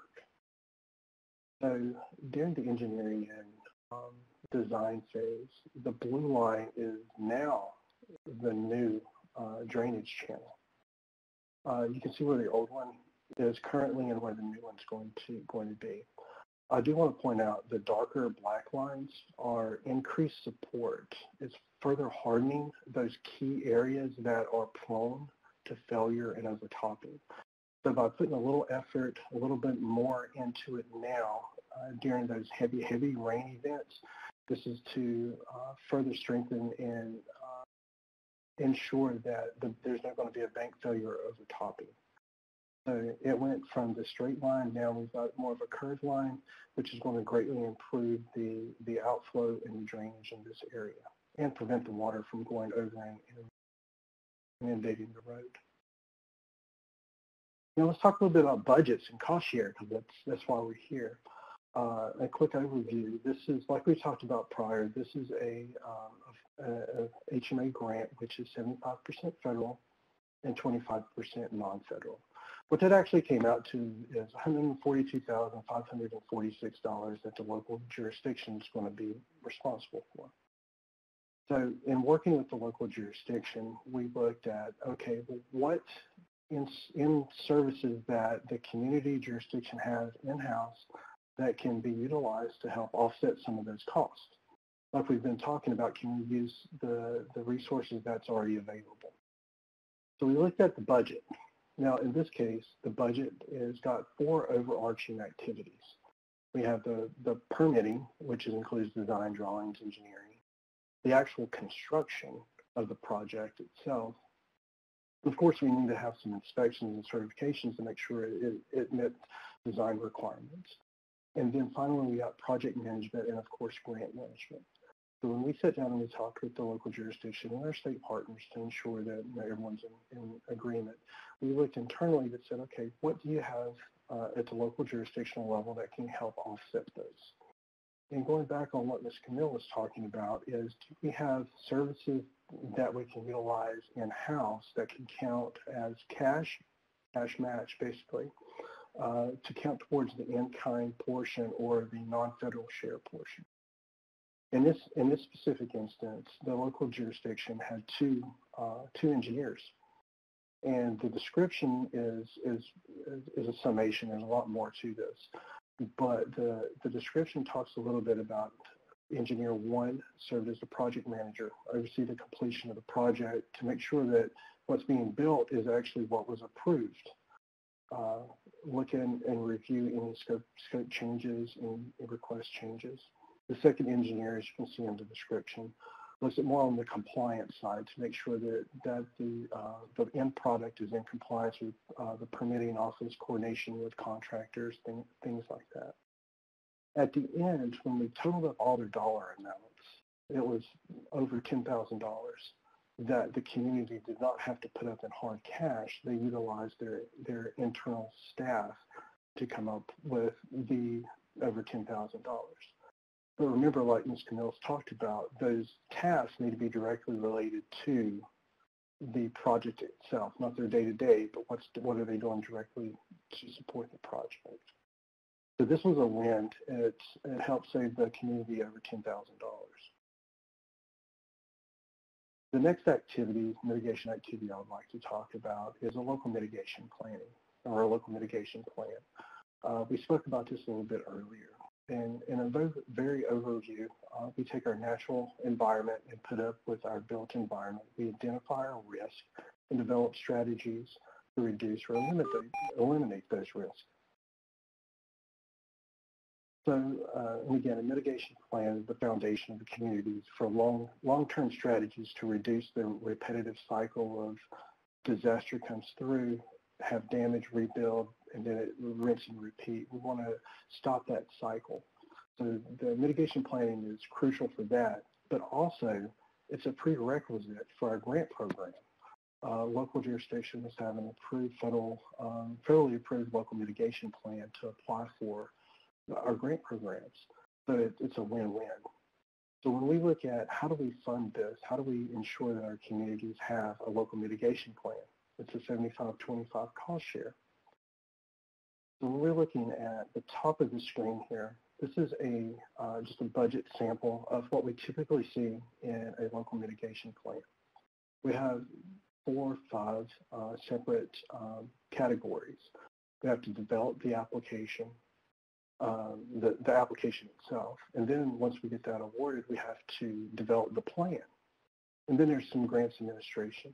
So during the engineering and um, design phase, the blue line is now the new uh, drainage channel. Uh, you can see where the old one is currently and where the new one's going to going to be. I do want to point out the darker black lines are increased support. It's further hardening those key areas that are prone to failure and overtopping. So by putting a little effort, a little bit more into it now uh, during those heavy, heavy rain events, this is to uh, further strengthen and uh, ensure that the, there's not going to be a bank failure overtopping. So it went from the straight line, now we've got more of a curved line, which is going to greatly improve the, the outflow and the drainage in this area and prevent the water from going over and, and inundating the road. Now let's talk a little bit about budgets and cost share because that's, that's why we're here. Uh, a quick overview. This is, like we talked about prior, this is a, um, a, a HMA grant, which is 75% federal and 25% non-federal. What that actually came out to is $142,546 that the local jurisdiction is going to be responsible for. So in working with the local jurisdiction, we looked at, okay, well, what in, in services that the community jurisdiction has in-house that can be utilized to help offset some of those costs. Like we've been talking about, can we use the, the resources that's already available? So we looked at the budget. Now, in this case, the budget has got four overarching activities. We have the, the permitting, which includes design, drawings, engineering, the actual construction of the project itself. Of course, we need to have some inspections and certifications to make sure it, it met design requirements. And then finally, we got project management and, of course, grant management. So when we sit down and we talk with the local jurisdiction and our state partners to ensure that everyone's in, in, agreement, we looked internally that said, okay, what do you have uh, at the local jurisdictional level that can help offset those? And going back on what Ms. Camille was talking about is do we have services that we can utilize in-house that can count as cash, cash match basically, uh, to count towards the in-kind portion or the non-federal share portion. In this, in this specific instance, the local jurisdiction had two, uh, two engineers. And the description is, is, is a summation. There's a lot more to this. But the, the description talks a little bit about engineer one served as the project manager, oversee the completion of the project to make sure that what's being built is actually what was approved. Uh, look in and review any scope, scope changes and request changes. The second engineer, as you can see in the description, looks at more on the compliance side to make sure that, that the, uh, the end product is in compliance with uh, the permitting office, coordination with contractors, thing, things like that. At the end, when we totaled up all their dollar amounts, it was over $10,000 that the community did not have to put up in hard cash. They utilized their, their internal staff to come up with the over $10,000. But remember, like Ms. Camille's talked about, those tasks need to be directly related to the project itself, not their day-to-day, but what's what are they doing directly to support the project. So this was a win. It, it helped save the community over $10,000. The next activity, mitigation activity I would like to talk about is a local mitigation planning or a local mitigation plan. Uh, we spoke about this a little bit earlier. And in a very overview, uh, we take our natural environment and put up with our built environment. We identify our risk and develop strategies to reduce or eliminate, eliminate those risks. So, uh, and again, a mitigation plan is the foundation of the communities for long, long-term strategies to reduce the repetitive cycle of disaster comes through, have damage, rebuild, and then it rinse and repeat. We want to stop that cycle. So the mitigation planning is crucial for that, but also it's a prerequisite for our grant program. Uh, local jurisdictions have an approved federal, um, federally approved local mitigation plan to apply for our grant programs. So it, it's a win-win. So when we look at how do we fund this, how do we ensure that our communities have a local mitigation plan? It's a 75-25 cost share. So we're looking at the top of the screen here, this is a uh, just a budget sample of what we typically see in a local mitigation plan. We have four or five uh, separate um, categories. We have to develop the application, Um, the, the application itself. And then once we get that awarded, we have to develop the plan. And then there's some grants administration.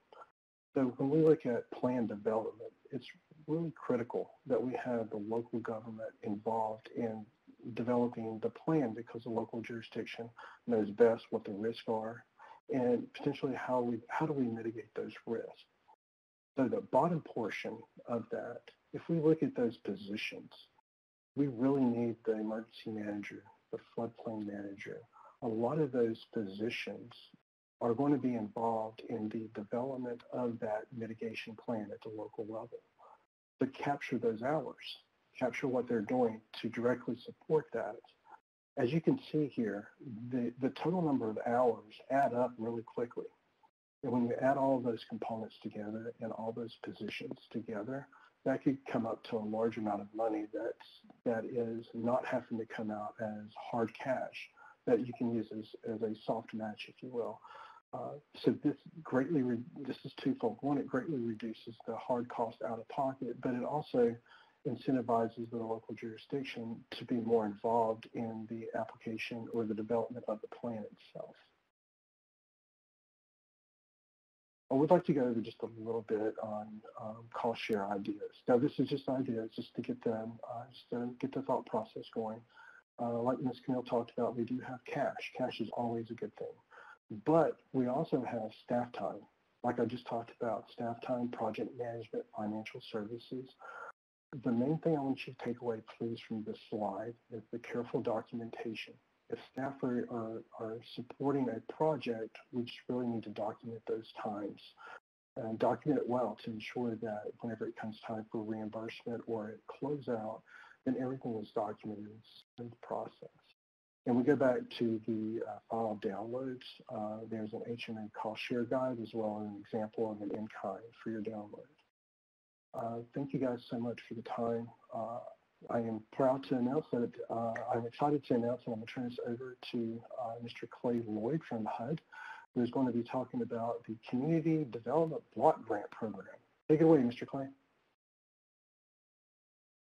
So when we look at plan development, it's really critical that we have the local government involved in developing the plan because the local jurisdiction knows best what the risks are and potentially how we how do we mitigate those risks. So the bottom portion of that, if we look at those positions, we really need the emergency manager, the floodplain manager. A lot of those positions are going to be involved in the development of that mitigation plan at the local level. But capture those hours, capture what they're doing to directly support that. As you can see here, the, the total number of hours add up really quickly. And when you add all those components together and all those positions together, that could come up to a large amount of money that's, that is not having to come out as hard cash that you can use as, as a soft match, if you will. Uh, so this greatly, this is twofold. One, it greatly reduces the hard cost out of pocket, but it also incentivizes the local jurisdiction to be more involved in the application or the development of the plan itself. I would like to go over just a little bit on um, cost share ideas. Now, this is just ideas, just to get them, uh, just to get the thought process going. Uh, like Ms. Camille talked about, we do have cash. Cash is always a good thing. But we also have staff time. Like I just talked about, staff time, project management, financial services. The main thing I want you to take away, please, from this slide is the careful documentation. If staff are, are, are supporting a project, we just really need to document those times and document it well to ensure that whenever it comes time for reimbursement or a closeout, then everything is documented in the process. And we go back to the uh, file downloads. Uh, there's an HMA cost share guide as well as an example of an in-kind for your download. Uh, thank you guys so much for the time. I am proud to announce that uh, I'm excited to announce that I'm going to turn this over to uh, Mr. Clay Lloyd from HUD, who is going to be talking about the Community Development Block Grant Program. Take it away, Mr. Clay.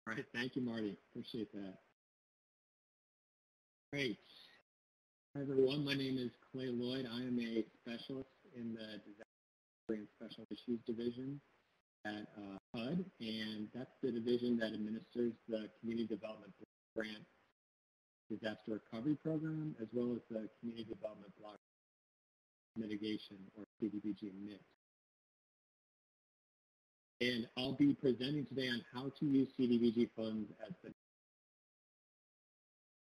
All right, thank you, Marty. Appreciate that. Great. Hi, everyone. My name is Clay Lloyd. I am a specialist in the Disaster and Special Issues Division at uh, HUD, and that's the division that administers the Community Development Grant Disaster Recovery Program, as well as the Community Development Block Mitigation, or CDBG MIT. And I'll be presenting today on how to use CDBG funds at the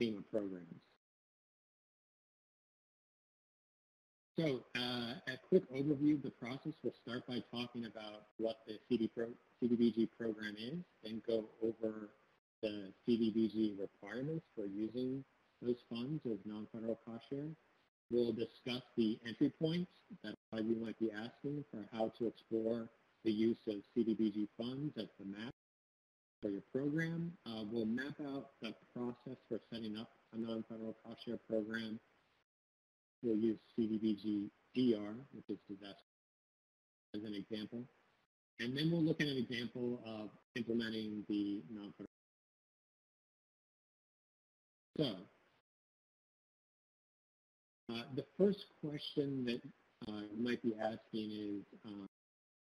FEMA programs. So uh, a quick overview of the process, we'll start by talking about what the CD pro CDBG program is, then go over the CDBG requirements for using those funds as non-federal cost share. We'll discuss the entry points that you might be asking for how to explore the use of CDBG funds at the map for your program. Uh, we'll map out the process for setting up a non-federal cost share program we'll use CDBG DR, which is disaster, as an example. And then we'll look at an example of implementing the non-federal. So, uh, the first question that uh, you might be asking is, uh,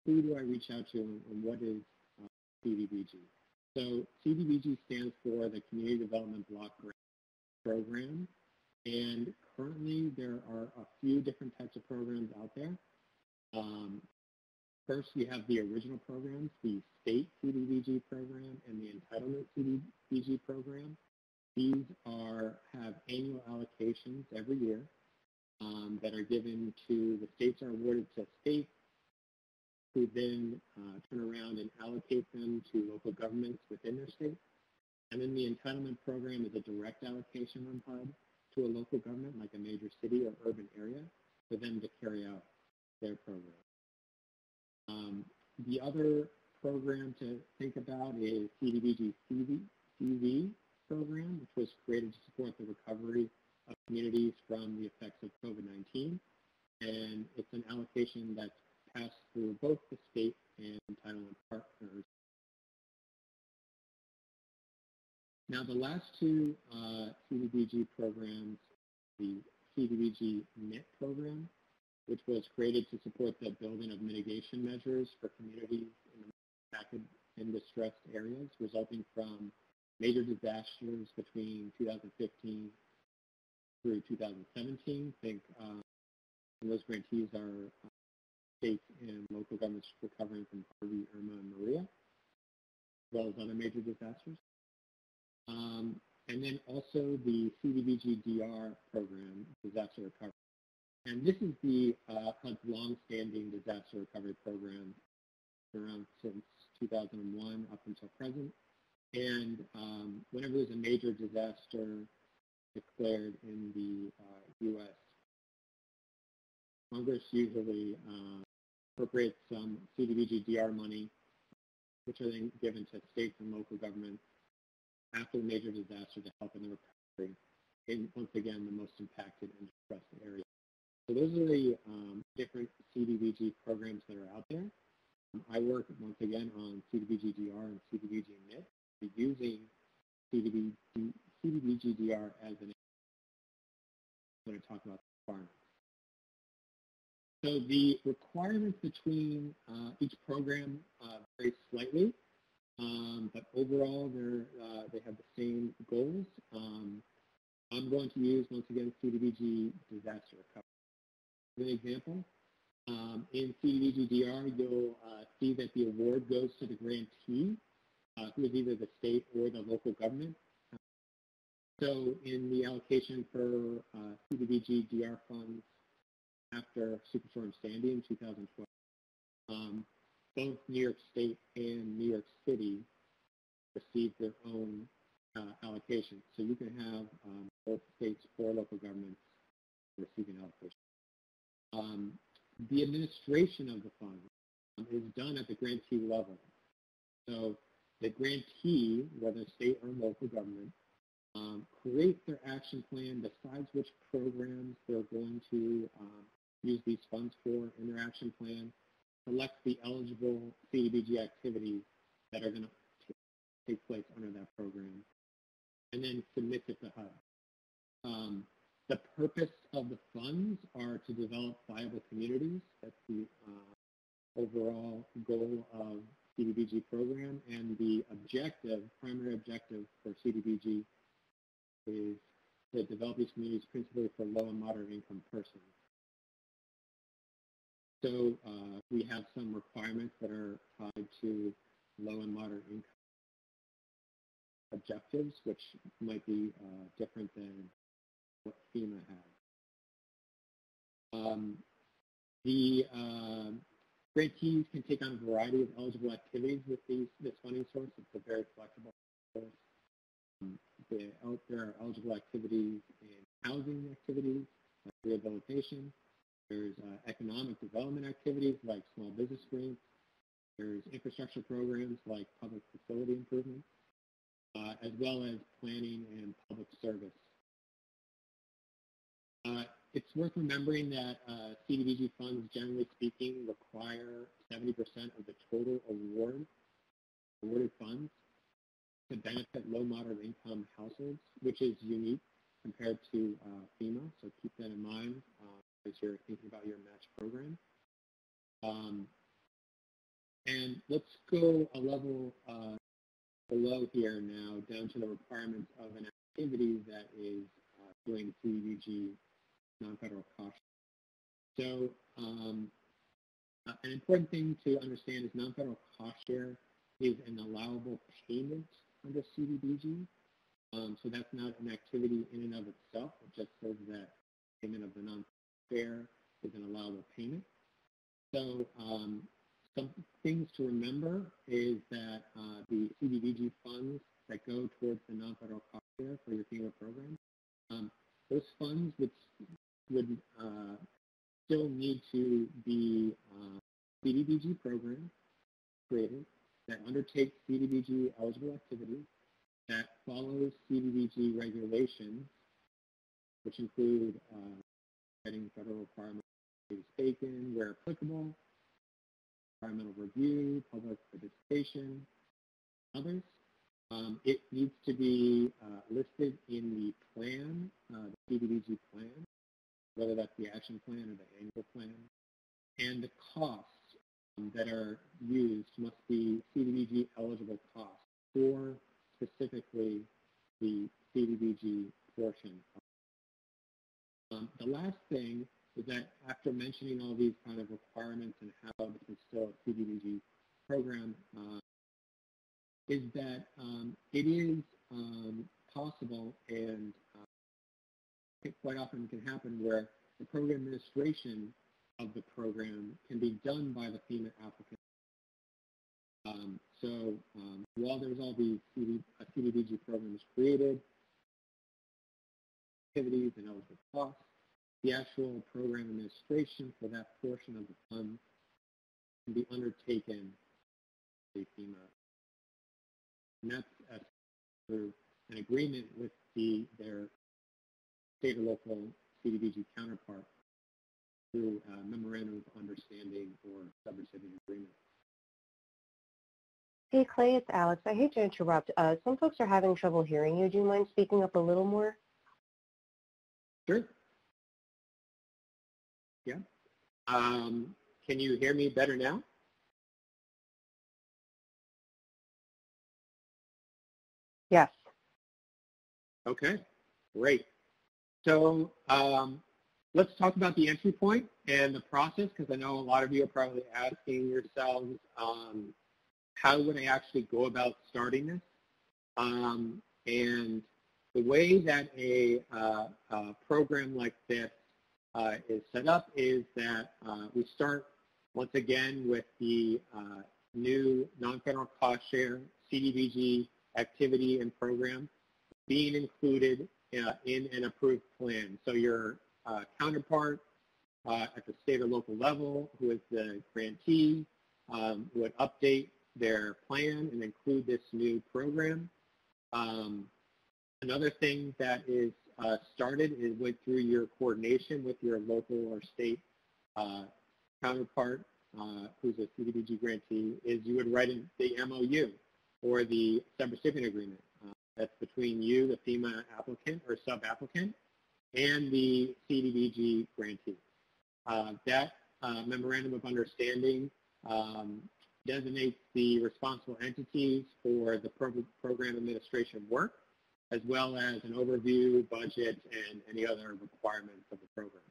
who do I reach out to and what is uh, CDBG? So CDBG stands for the Community Development Block Grant Program. And currently there are a few different types of programs out there. Um, first, we have the original programs, the state CDBG program and the entitlement CDBG program. These are have annual allocations every year um, that are given to the states are awarded to states who then uh, turn around and allocate them to local governments within their state. And then the entitlement program is a direct allocation on HUD to a local government, like a major city or urban area, for them to carry out their program. Um, the other program to think about is CDBG CV, CV program, which was created to support the recovery of communities from the effects of COVID-19. And it's an allocation that's passed through both the state and entitlement partners Now, the last two uh, CDBG programs, the CDBG MIT program, which was created to support the building of mitigation measures for communities in and distressed areas resulting from major disasters between 2015 through 2017. I think uh, those grantees are uh, states and local governments recovering from Harvey, Irma, and Maria, as well as other major disasters. Um, and then also the CDBG DR program, disaster recovery. And this is the uh, HUD's long-standing disaster recovery program around since 2001 up until present. And um, whenever there's a major disaster declared in the uh, U.S., Congress usually uh, appropriates some CDBG DR money, which are then given to states and local governments after the major disaster to help in the recovery in, once again, the most impacted and distressed areas. So those are the um, different CDBG programs that are out there. Um, I work, once again, on CDBG DR and CDBG MIT, using CDBG, CDBG DR as an when I talk about the requirements. So the requirements between uh, each program uh, vary slightly, um, but overall they're, uh, they have the same goals. Um, I'm going to use, once again, CDBG disaster recovery. As an example, um, in CDBG DR, you'll uh, see that the award goes to the grantee, uh, who is either the state or the local government. So in the allocation for uh, CDBG DR funds after Superstorm Sandy in 2012, um, both New York State and New York City receive their own uh, allocation. So you can have um, both states or local governments receiving allocation. Um, the administration of the fund um, is done at the grantee level. So the grantee, whether state or local government, um, creates their action plan, decides which programs they're going to um, use these funds for in their action plan, selects the eligible CDBG activities that are going to take place under that program, and then submit it to HUD. Um, the purpose of the funds are to develop viable communities. That's the uh, overall goal of CDBG program, and the objective, primary objective for CDBG is to develop these communities principally for low and moderate income persons. So uh, we have some requirements that are tied to low and moderate income objectives, which might be uh, different than what FEMA has. Um, the uh, grantees can take on a variety of eligible activities with these, this funding source. It's a very flexible source. Um, there are eligible activities in housing activities, rehabilitation. There's uh, economic development activities like small business grants. There's infrastructure programs like public facility improvements, uh, as well as planning and public service. Uh, it's worth remembering that uh, CDBG funds, generally speaking, require 70% of the total award awarded funds to benefit low moderate income households, which is unique compared to uh, FEMA. So keep that in mind uh, as you're thinking about your match program. Um, and let's go a level uh, below here now, down to the requirements of an activity that is uh, doing CDBG non-federal cost. So um, uh, an important thing to understand is non-federal cost share is an allowable payment under CDBG. Um, so that's not an activity in and of itself. It just says that payment of the non-fair is an allowable payment. So um, some things to remember is that uh, the CDBG funds that go towards the non-federal cost share for your FEMA program, um, those funds would would uh, still need to be uh, CDBG program created that undertakes CDBG eligible activities, that follows CDBG regulations, which include uh, setting federal requirements taken where applicable, environmental review, public participation, others. Um, it needs to be uh, listed in the plan, uh, the CDBG plan, whether that's the action plan or the annual plan. And the costs um, that are used must be CDBG eligible costs for specifically the CDBG portion. Um, the last thing is that after mentioning all these kind of requirements and how this is still a CDBG program, uh, is that um, it is um, possible and uh, it quite often can happen where the program administration of the program can be done by the FEMA applicant. Um, so um, while there's all these CD, uh, CDBG programs created, activities and eligible costs, the actual program administration for that portion of the fund can be undertaken by FEMA. And that's an agreement with the, their state or local CDBG counterpart through a memorandum of understanding or subrecipient agreement. Hey, Clay, it's Alex. I hate to interrupt. Uh, some folks are having trouble hearing you. Do you mind speaking up a little more? Sure. Yeah. Um, can you hear me better now? Yes. Okay, great. So um, let's talk about the entry point and the process because I know a lot of you are probably asking yourselves, um, how would I actually go about starting this? Um, and the way that a, uh, a program like this uh, is set up is that uh, we start once again with the uh, new non-federal cost share CDBG activity and program being included uh, in an approved plan. So your uh, counterpart at the state or local level, who is the grantee, um, would update their plan and include this new program. Um, another thing that is uh, started is went through your coordination with your local or state uh, counterpart, uh, who's a CDBG grantee, is you would write in the MOU or the subrecipient agreement. Uh, that's between you, the FEMA applicant or sub-applicant, and the CDBG grantee. Uh, that uh, memorandum of understanding um, designates the responsible entities for the pro program administration work, as well as an overview, budget, and any other requirements of the program.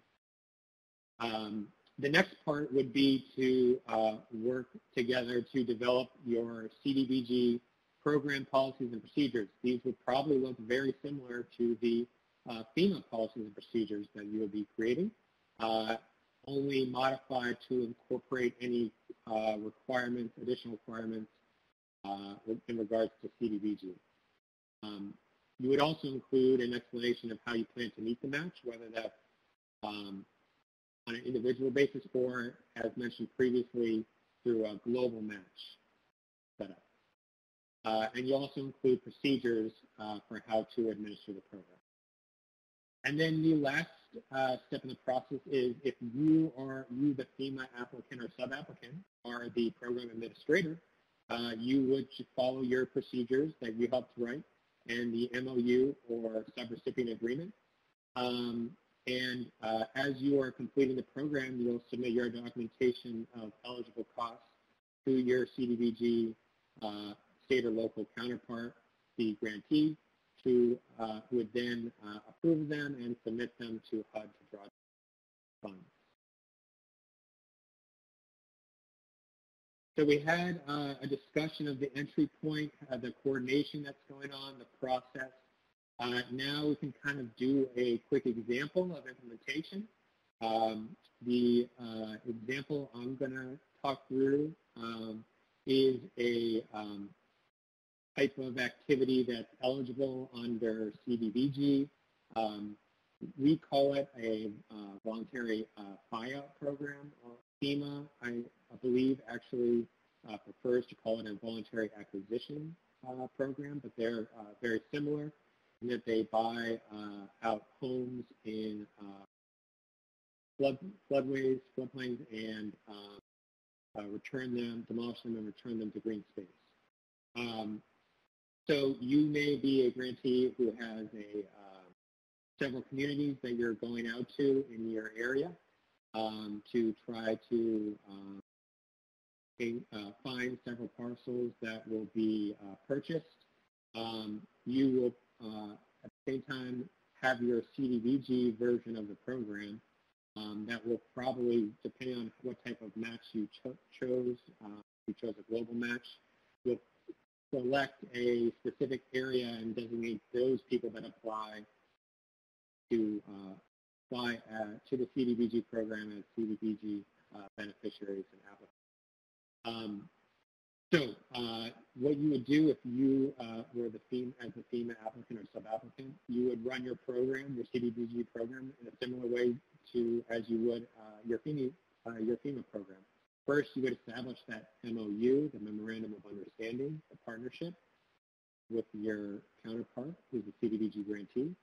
Um, the next part would be to uh, work together to develop your CDBG program policies and procedures. These would probably look very similar to the uh, FEMA policies and procedures that you will be creating. Uh, only modified to incorporate any uh, requirements, additional requirements uh, in regards to CDBG. Um, you would also include an explanation of how you plan to meet the match, whether that's um, on an individual basis or, as mentioned previously, through a global match setup. Uh, and you also include procedures uh, for how to administer the program. And then the last uh, step in the process is if you are, you the FEMA applicant or sub-applicant are the program administrator, uh, you would follow your procedures that you helped write and the MOU or subrecipient agreement. Um, and uh, as you are completing the program, you'll submit your documentation of eligible costs to your CDBG uh, state or local counterpart, the grantee, to, uh, who would then uh, approve them and submit them to HUD to draw funds. So we had uh, a discussion of the entry point, uh, the coordination that's going on, the process. Uh, now we can kind of do a quick example of implementation. Um, the uh, example I'm going to talk through um, is a um, type of activity that's eligible under CDBG. Um, we call it a uh, voluntary uh, buyout program. Or FEMA, I, I believe, actually uh, prefers to call it a voluntary acquisition uh, program, but they're uh, very similar in that they buy uh, out homes in flood, floodways, floodplains, and return them, demolish them, and return them to green space. Um, so you may be a grantee who has a uh, several communities that you're going out to in your area um, to try to um, uh, find several parcels that will be uh, purchased. Um, you will uh, at the same time have your CDBG version of the program um, that will probably, depending on what type of match you cho chose, uh, you chose a global match, you'll select a specific area and designate those people that apply to uh, apply uh, to the CDBG program as CDBG beneficiaries and applicants. Um, so uh, what you would do if you uh, were the FEMA, as a FEMA applicant or sub-applicant, you would run your program, your CDBG program, in a similar way to as you would uh, your FEMA, uh, your FEMA program. First, you would establish that MOU, the Memorandum of Understanding, the partnership, with your counterpart, who's a CDBG grantee.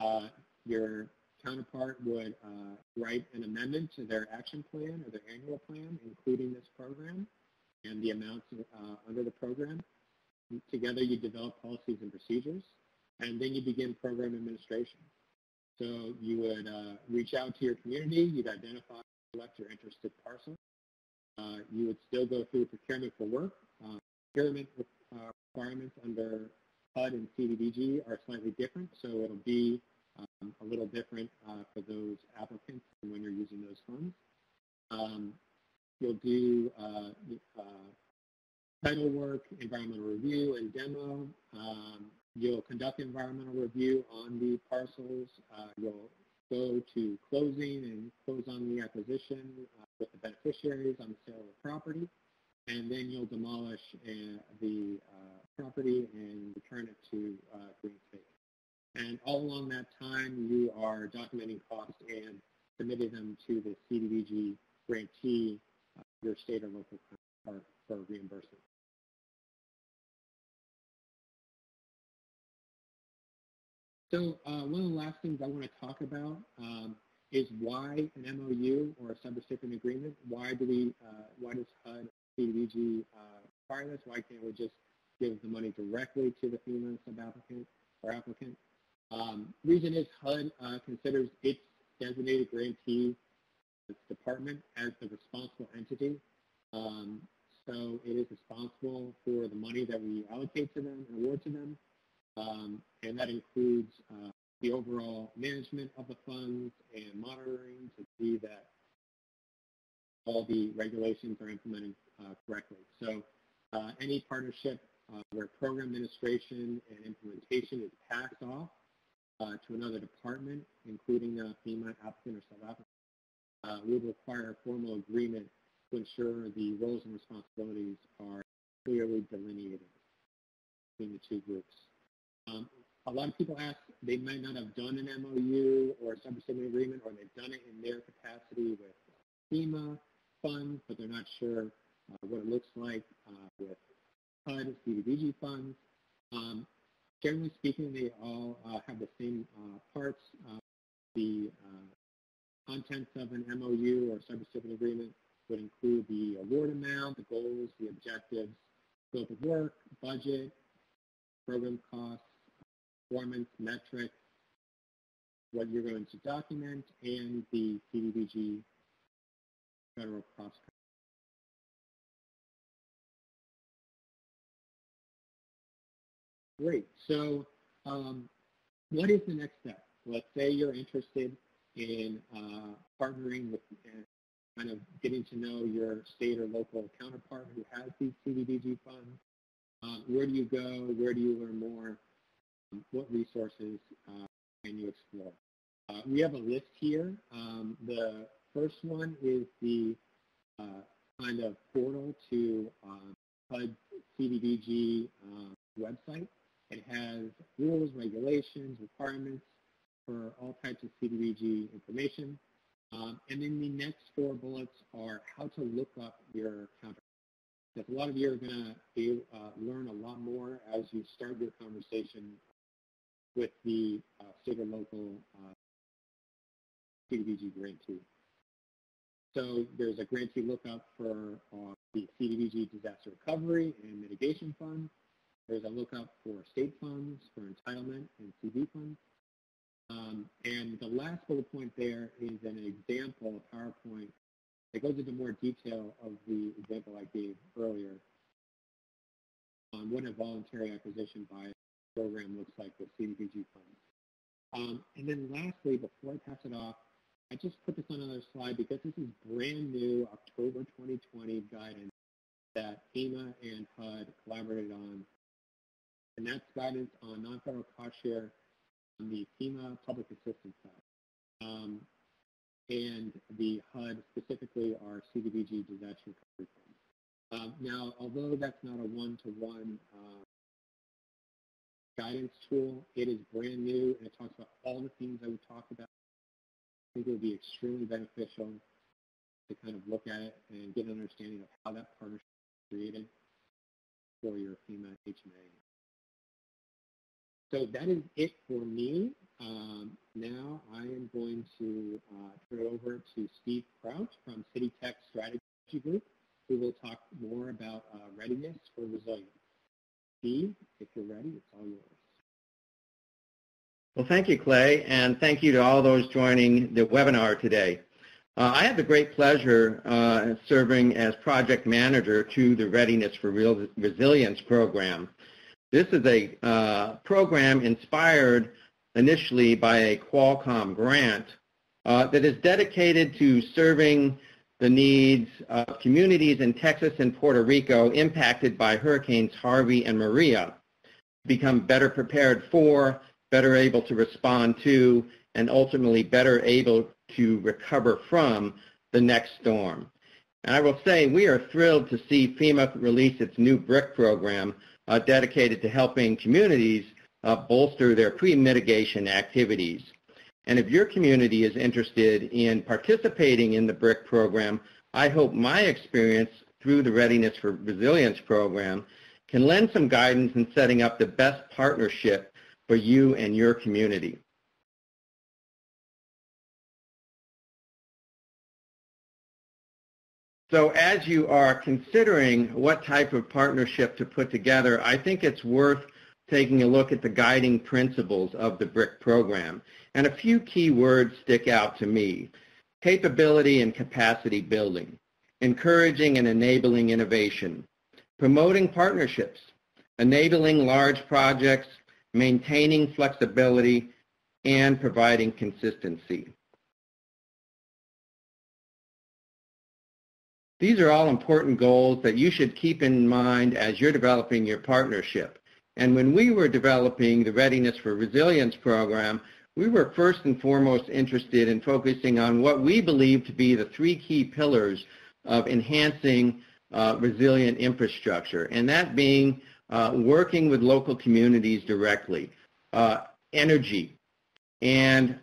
Uh, your counterpart would uh, write an amendment to their action plan or their annual plan, including this program and the amounts uh, under the program. Together, you develop policies and procedures, and then you begin program administration. So you would uh, reach out to your community, you'd identify, select your interested parcel. Uh, you would still go through procurement for work. Uh, procurement uh, requirements under HUD and CDBG are slightly different, so it'll be um, a little different uh, for those applicants when you're using those funds. Um, you'll do uh, uh, title work, environmental review, and demo. Um, you'll conduct environmental review on the parcels. Uh, you'll go to closing and close on the acquisition uh, with the beneficiaries on the sale of the property. And then you'll demolish uh, the uh, property and return it to green space. And all along that time, you are documenting costs and submitting them to the CDBG grantee, uh, your state or local counterpart for reimbursement. So uh, one of the last things I want to talk about um, is why an MOU or a subrecipient agreement. Why do we? Uh, why does HUD CDBG uh, require this? Why can't we just give the money directly to the FEMA sub-applicant or applicant? Um, reason is HUD uh, considers its designated grantee department as the responsible entity. Um, so it is responsible for the money that we allocate to them and award to them. Um, and that includes uh, the overall management of the funds and monitoring to see that all the regulations are implemented uh, correctly. So uh, any partnership uh, where program administration and implementation is passed off to another department, including FEMA applicant or sub-applicant, uh, would require a formal agreement to ensure the roles and responsibilities are clearly delineated between the two groups. Um, a lot of people ask, they might not have done an MOU or a subrecipient agreement, or they've done it in their capacity with FEMA funds, but they're not sure uh, what it looks like uh, with HUD, CDBG funds. Um, generally speaking, they all uh, have the same uh, parts. Uh, the contents of an MOU or subrecipient agreement would include the award amount, the goals, the objectives, scope of work, budget, program costs, performance metrics, what you're going to document, and the CDBG federal cost Great. So um, what is the next step? Let's say you're interested in uh, partnering with and kind of getting to know your state or local counterpart who has these CDBG funds. Uh, where do you go? Where do you learn more? Um, what resources uh, can you explore? Uh, we have a list here. Um, the first one is the uh, kind of portal to HUD um, CDBG uh, website. It has rules, regulations, requirements for all types of CDBG information. Um, and then the next four bullets are how to look up your counterpart. Because a lot of you are going to uh, learn a lot more as you start your conversation with the uh, state or local uh, CDBG grantee. So there's a grantee lookup for uh, the CDBG Disaster Recovery and Mitigation Fund. There's a lookup for state funds, for entitlement and CD funds. Um, and the last bullet point there is an example, a PowerPoint, that goes into more detail of the example I gave earlier on what a voluntary acquisition by program looks like with CDBG funds. Um, and then lastly, before I pass it off, I just put this on another slide because this is brand new October 2020 guidance that FEMA and HUD collaborated on and that's guidance on non-federal cost share on the FEMA public assistance side. Um, and the HUD, specifically our CDBG disaster recovery fund. Um, now, although that's not a one-to-one uh, guidance tool, it is brand new and it talks about all the things that we talked about. I think it would be extremely beneficial to kind of look at it and get an understanding of how that partnership is created for your FEMA HMA. So that is it for me. Um, now I am going to uh, turn it over to Steve Crouch from City Tech Strategy Group, who will talk more about uh, readiness for resilience. Steve, if you're ready, it's all yours. Well, thank you, Clay, and thank you to all those joining the webinar today. Uh, I have the great pleasure uh, serving as project manager to the Readiness for Real Resilience program. This is a uh, program inspired initially by a Qualcomm grant uh, that is dedicated to serving the needs of communities in Texas and Puerto Rico impacted by Hurricanes Harvey and Maria become better prepared for, better able to respond to, and ultimately better able to recover from the next storm. And I will say we are thrilled to see FEMA release its new BRIC program uh, dedicated to helping communities uh, bolster their pre-mitigation activities. And if your community is interested in participating in the BRIC program, I hope my experience through the Readiness for Resilience program can lend some guidance in setting up the best partnership for you and your community. So as you are considering what type of partnership to put together, I think it's worth taking a look at the guiding principles of the BRIC program. And a few key words stick out to me. Capability and capacity building, encouraging and enabling innovation, promoting partnerships, enabling large projects, maintaining flexibility, and providing consistency. These are all important goals that you should keep in mind as you're developing your partnership. And when we were developing the Readiness for Resilience program, we were first and foremost interested in focusing on what we believe to be the three key pillars of enhancing uh, resilient infrastructure, and that being uh, working with local communities directly, uh, energy, and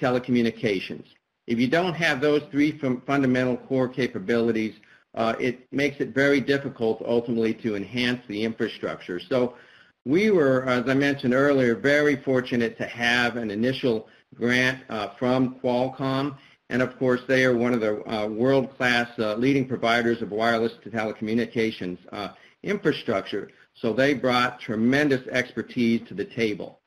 telecommunications. If you don't have those three fundamental core capabilities, uh, it makes it very difficult ultimately to enhance the infrastructure. So we were, as I mentioned earlier, very fortunate to have an initial grant uh, from Qualcomm. And of course, they are one of the uh, world-class uh, leading providers of wireless to telecommunications uh, infrastructure. So they brought tremendous expertise to the table.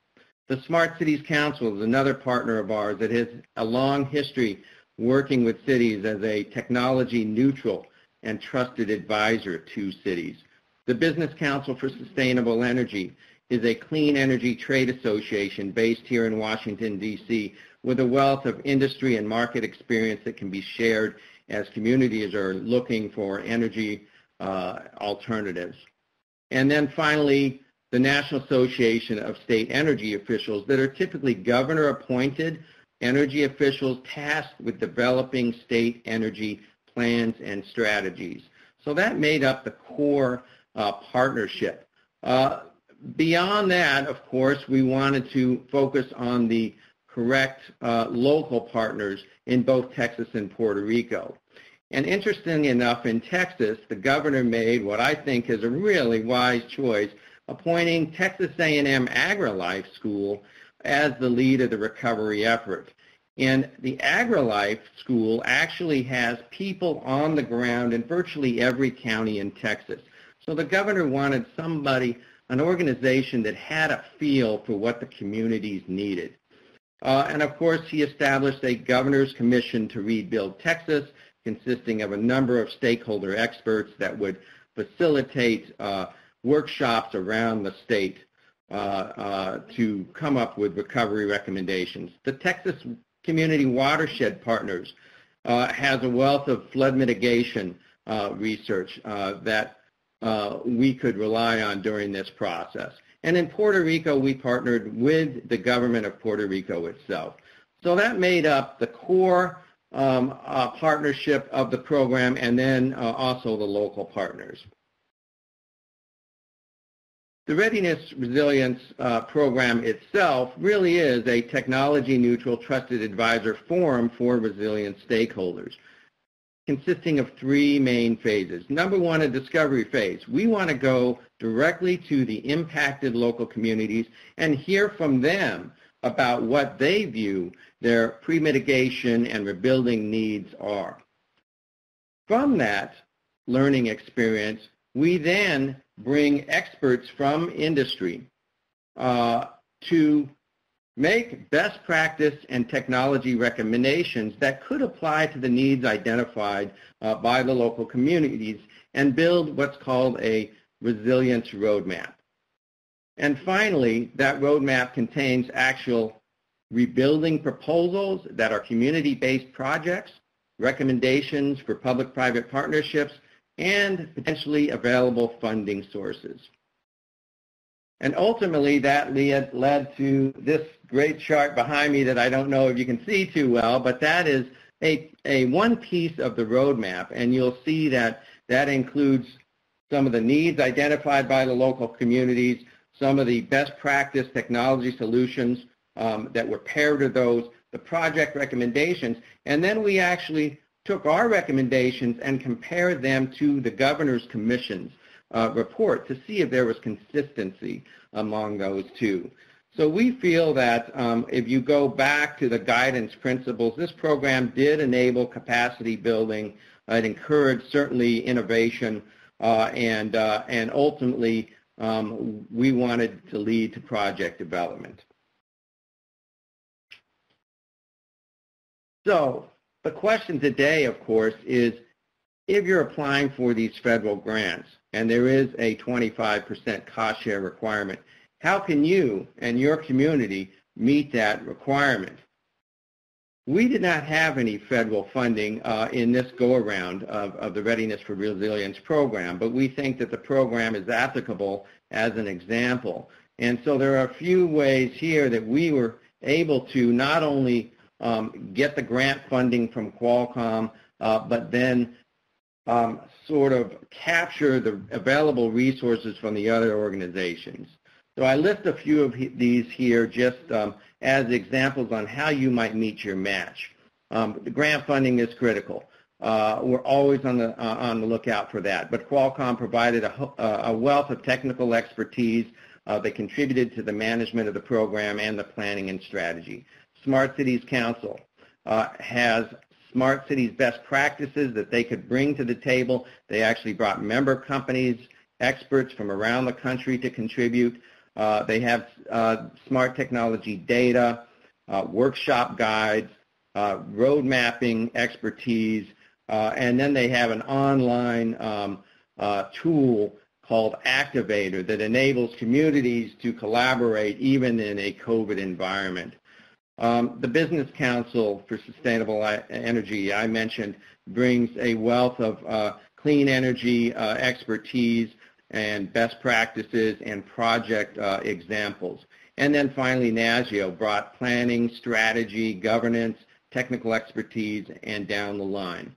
The Smart Cities Council is another partner of ours that has a long history working with cities as a technology neutral and trusted advisor to cities. The Business Council for Sustainable Energy is a clean energy trade association based here in Washington, D.C. with a wealth of industry and market experience that can be shared as communities are looking for energy uh, alternatives. And then finally, the National Association of State Energy Officials that are typically governor-appointed energy officials tasked with developing state energy plans and strategies. So that made up the core uh, partnership. Uh, beyond that, of course, we wanted to focus on the correct uh, local partners in both Texas and Puerto Rico. And interestingly enough, in Texas, the governor made what I think is a really wise choice appointing Texas A&M AgriLife School as the lead of the recovery effort. And the AgriLife School actually has people on the ground in virtually every county in Texas. So the governor wanted somebody, an organization that had a feel for what the communities needed. Uh, and of course, he established a governor's commission to rebuild Texas, consisting of a number of stakeholder experts that would facilitate uh, workshops around the state uh, uh, to come up with recovery recommendations. The Texas Community Watershed Partners uh, has a wealth of flood mitigation uh, research uh, that uh, we could rely on during this process. And in Puerto Rico, we partnered with the government of Puerto Rico itself. So that made up the core um, partnership of the program and then also the local partners. The Readiness Resilience uh, Program itself really is a technology-neutral trusted advisor forum for resilient stakeholders consisting of three main phases. Number one, a discovery phase. We want to go directly to the impacted local communities and hear from them about what they view their pre-mitigation and rebuilding needs are. From that learning experience, we then bring experts from industry uh, to make best practice and technology recommendations that could apply to the needs identified uh, by the local communities and build what's called a resilience roadmap. And finally, that roadmap contains actual rebuilding proposals that are community-based projects, recommendations for public-private partnerships, and potentially available funding sources. And ultimately, that led, led to this great chart behind me that I don't know if you can see too well, but that is a, a one piece of the roadmap. And you'll see that that includes some of the needs identified by the local communities, some of the best practice technology solutions um, that were paired to those, the project recommendations, and then we actually took our recommendations and compared them to the governor's commission's uh, report to see if there was consistency among those two. So we feel that um, if you go back to the guidance principles, this program did enable capacity building. It encouraged certainly innovation, uh, and uh, and ultimately um, we wanted to lead to project development. So the question today, of course, is if you're applying for these federal grants and there is a 25% cost share requirement, how can you and your community meet that requirement? We did not have any federal funding uh, in this go-around of, of the Readiness for Resilience program, but we think that the program is applicable as an example. And so there are a few ways here that we were able to not only um, get the grant funding from Qualcomm, uh, but then um, sort of capture the available resources from the other organizations. So I list a few of these here just um, as examples on how you might meet your match. Um, the grant funding is critical. Uh, we're always on the, uh, on the lookout for that. But Qualcomm provided a, a wealth of technical expertise uh, that contributed to the management of the program and the planning and strategy. Smart Cities Council uh, has smart cities best practices that they could bring to the table. They actually brought member companies, experts from around the country to contribute. Uh, they have uh, smart technology data, uh, workshop guides, uh, road mapping expertise, uh, and then they have an online um, uh, tool called Activator that enables communities to collaborate even in a COVID environment. Um, the Business Council for Sustainable Energy, I mentioned, brings a wealth of uh, clean energy uh, expertise and best practices and project uh, examples. And then finally, NASEO brought planning, strategy, governance, technical expertise, and down the line.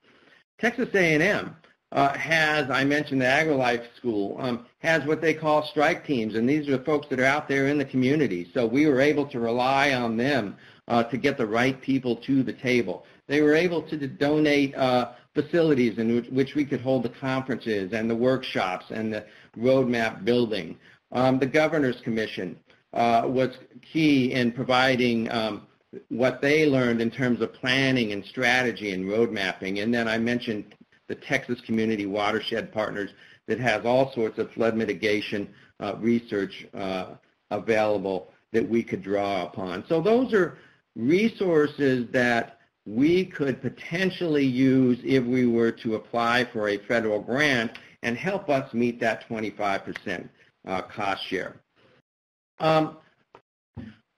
Texas A&M uh, has, I mentioned the AgriLife School, um, has what they call strike teams, and these are the folks that are out there in the community. So we were able to rely on them uh, to get the right people to the table. They were able to donate uh, facilities in which, which, we could hold the conferences and the workshops and the roadmap building. Um, the Governor's Commission uh, was key in providing um, what they learned in terms of planning and strategy and road mapping. And then I mentioned the Texas Community Watershed Partners that has all sorts of flood mitigation uh, research uh, available that we could draw upon. So those are resources that we could potentially use if we were to apply for a federal grant and help us meet that 25% uh, cost share. Um,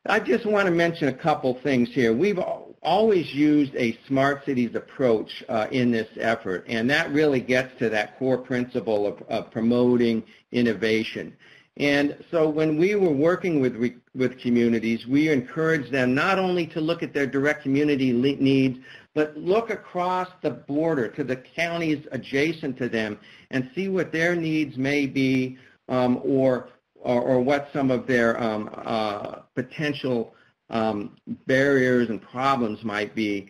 I just want to mention a couple things here. We've always used a smart cities approach uh, in this effort, and that really gets to that core principle of, of promoting innovation. And so when we were working with, with communities, we encouraged them not only to look at their direct community needs, but look across the border to the counties adjacent to them and see what their needs may be um, or, or, or, what some of their um, uh, potential um, barriers and problems might be.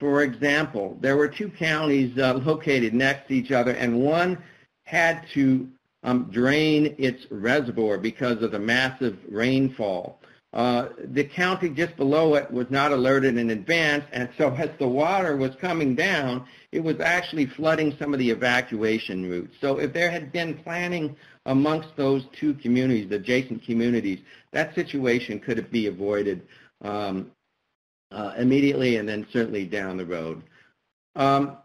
For example, there were two counties uh, located next to each other, and one had to um, drain its reservoir because of the massive rainfall. Uh, the county just below it was not alerted in advance, and so as the water was coming down, it was actually flooding some of the evacuation routes. So if there had been planning amongst those two communities, the adjacent communities, that situation could be avoided um, uh, immediately and then certainly down the road. Um,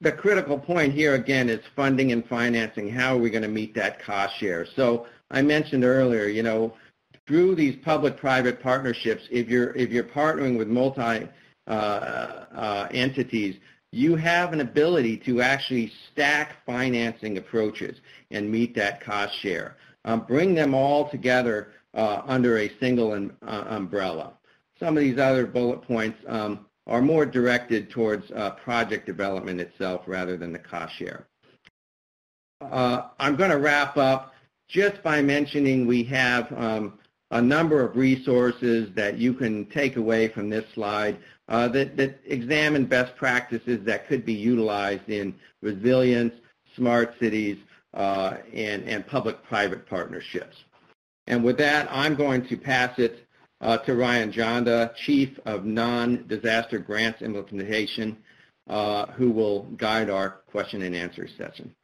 the critical point here again is funding and financing. How are we going to meet that cost share? So I mentioned earlier, you know, through these public-private partnerships, if you're if you're partnering with multi uh, uh, entities, you have an ability to actually stack financing approaches and meet that cost share. Um, bring them all together uh, under a single um, uh, umbrella. Some of these other bullet points um, are more directed towards uh, project development itself rather than the cost share. Uh, I'm going to wrap up just by mentioning we have um, a number of resources that you can take away from this slide uh, that, that examine best practices that could be utilized in resilience, smart cities, uh, and, and public-private partnerships. And with that, I'm going to pass it uh, to Ryan Janda, Chief of Non-Disaster Grants Implementation, uh, who will guide our question and answer session.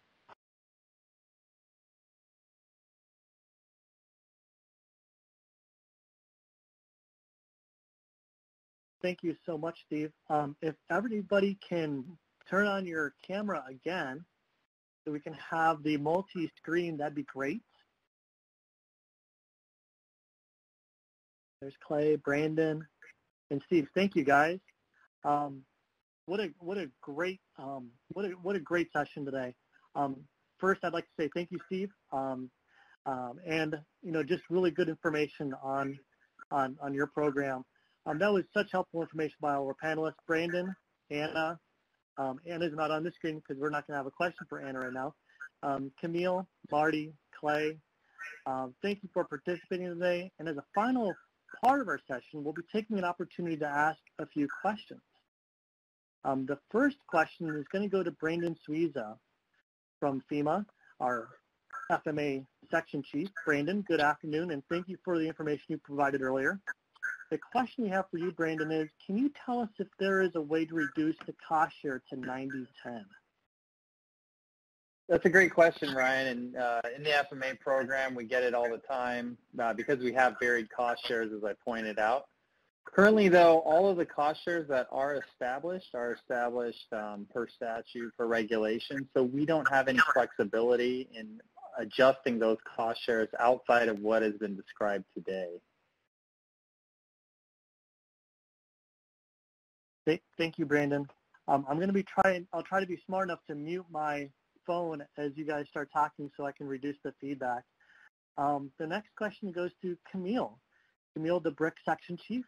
Thank you so much, Steve. Um, if everybody can turn on your camera again so we can have the multi-screen, that'd be great. There's Clay, Brandon, and Steve. Thank you, guys. Um, what a what a great um, what a what a great session today. Um, first, I'd like to say thank you, Steve, um, um, and you know just really good information on on on your program. Um, that was such helpful information by our panelists, Brandon, Anna. Anna's not on the screen because we're not going to have a question for Anna right now. Camille, Marty, Clay, um, thank you for participating today. And as a final part of our session, we'll be taking an opportunity to ask a few questions. Um, the first question is going to go to Brandon Suiza from FEMA, our FMA section chief. Brandon, good afternoon, and thank you for the information you provided earlier. The question we have for you, Brandon, is can you tell us if there is a way to reduce the cost share to 90-10? That's a great question, Ryan. And uh, in the FMA program, we get it all the time uh, because we have varied cost shares, as I pointed out. Currently, though, all of the cost shares that are established are established um, per statute, per regulation. So we don't have any flexibility in adjusting those cost shares outside of what has been described today. Thank you, Brandon. Um, I'm going to be trying, I'll try to be smart enough to mute my phone as you guys start talking so I can reduce the feedback. Um, the next question goes to Camille. Camille, the BRIC section chief.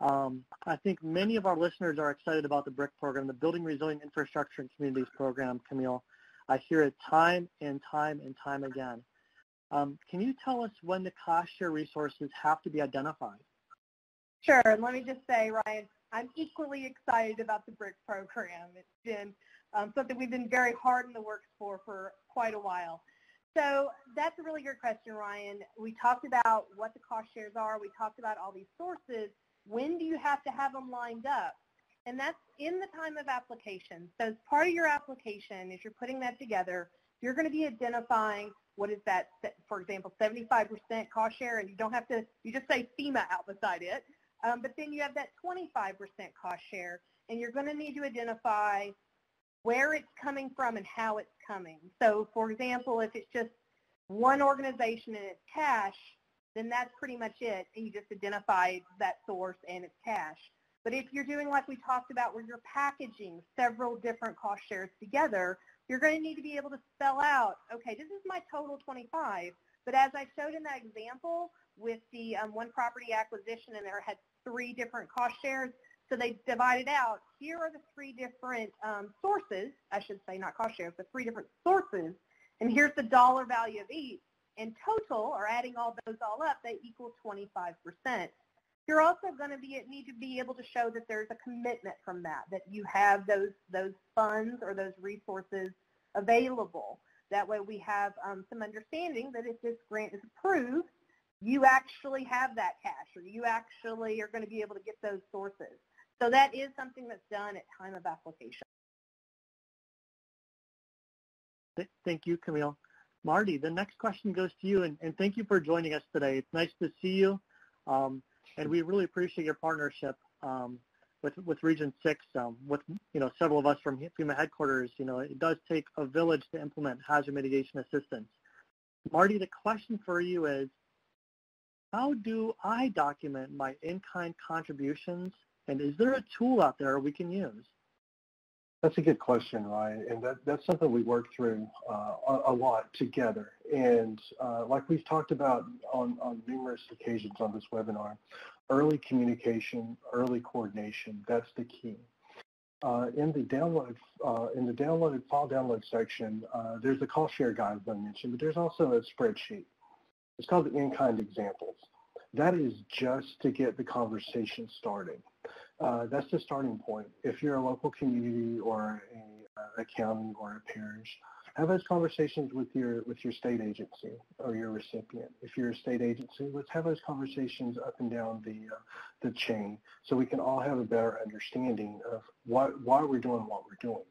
Um, I think many of our listeners are excited about the BRIC program, the Building Resilient Infrastructure and Communities program, Camille. I hear it time and time and time again. Um, can you tell us when the cost share resources have to be identified? Sure, and let me just say, Ryan, I'm equally excited about the BRIC program. It's been um, something we've been very hard in the works for for quite a while. So that's a really good question, Ryan. We talked about what the cost shares are. We talked about all these sources. When do you have to have them lined up? And that's in the time of application. So as part of your application, as you're putting that together, you're going to be identifying what is that, for example, 75% cost share, and you don't have to, you just say FEMA out beside it. Um, but then you have that 25% cost share, and you're going to need to identify where it's coming from and how it's coming. So for example, if it's just one organization and it's cash, then that's pretty much it. And you just identify that source and it's cash. But if you're doing like we talked about where you're packaging several different cost shares together, you're going to need to be able to spell out, okay, this is my total 25. But as I showed in that example with the um, one property acquisition and there had three different cost shares, So they divided out, here are the three different um, sources, I should say, not cost shares, but three different sources, and here's the dollar value of each. In total, or adding all those all up, they equal 25%. You're also going to be, need to be able to show that there's a commitment from that, that you have those, those funds or those resources available. That way we have um, some understanding that if this grant is approved, you actually have that cash or you actually are going to be able to get those sources. So that is something that's done at time of application. Thank you, Camille. Marty, the next question goes to you, and, and thank you for joining us today. It's nice to see you, um, and we really appreciate your partnership um, with with Region Six. Um, with you know several of us from FEMA headquarters, you know it does take a village to implement hazard mitigation assistance. Marty, the question for you is, how do I document my in-kind contributions, and is there a tool out there we can use? That's a good question, Ryan, and that, that's something we work through uh, a, a, lot together. And uh, like we've talked about on, on numerous occasions on this webinar, early communication, early coordination, that's the key. Uh, in the download uh, in the downloaded file download section, uh, there's the cost share guide as I mentioned, but there's also a spreadsheet. It's called the in-kind examples. That is just to get the conversation started uh, that's the starting point. If you're a local community or a, a county or a parish, have those conversations with your with your state agency or your recipient. If you're a state agency, let's have those conversations up and down the uh, the chain so we can all have a better understanding of why why we're doing what we're doing.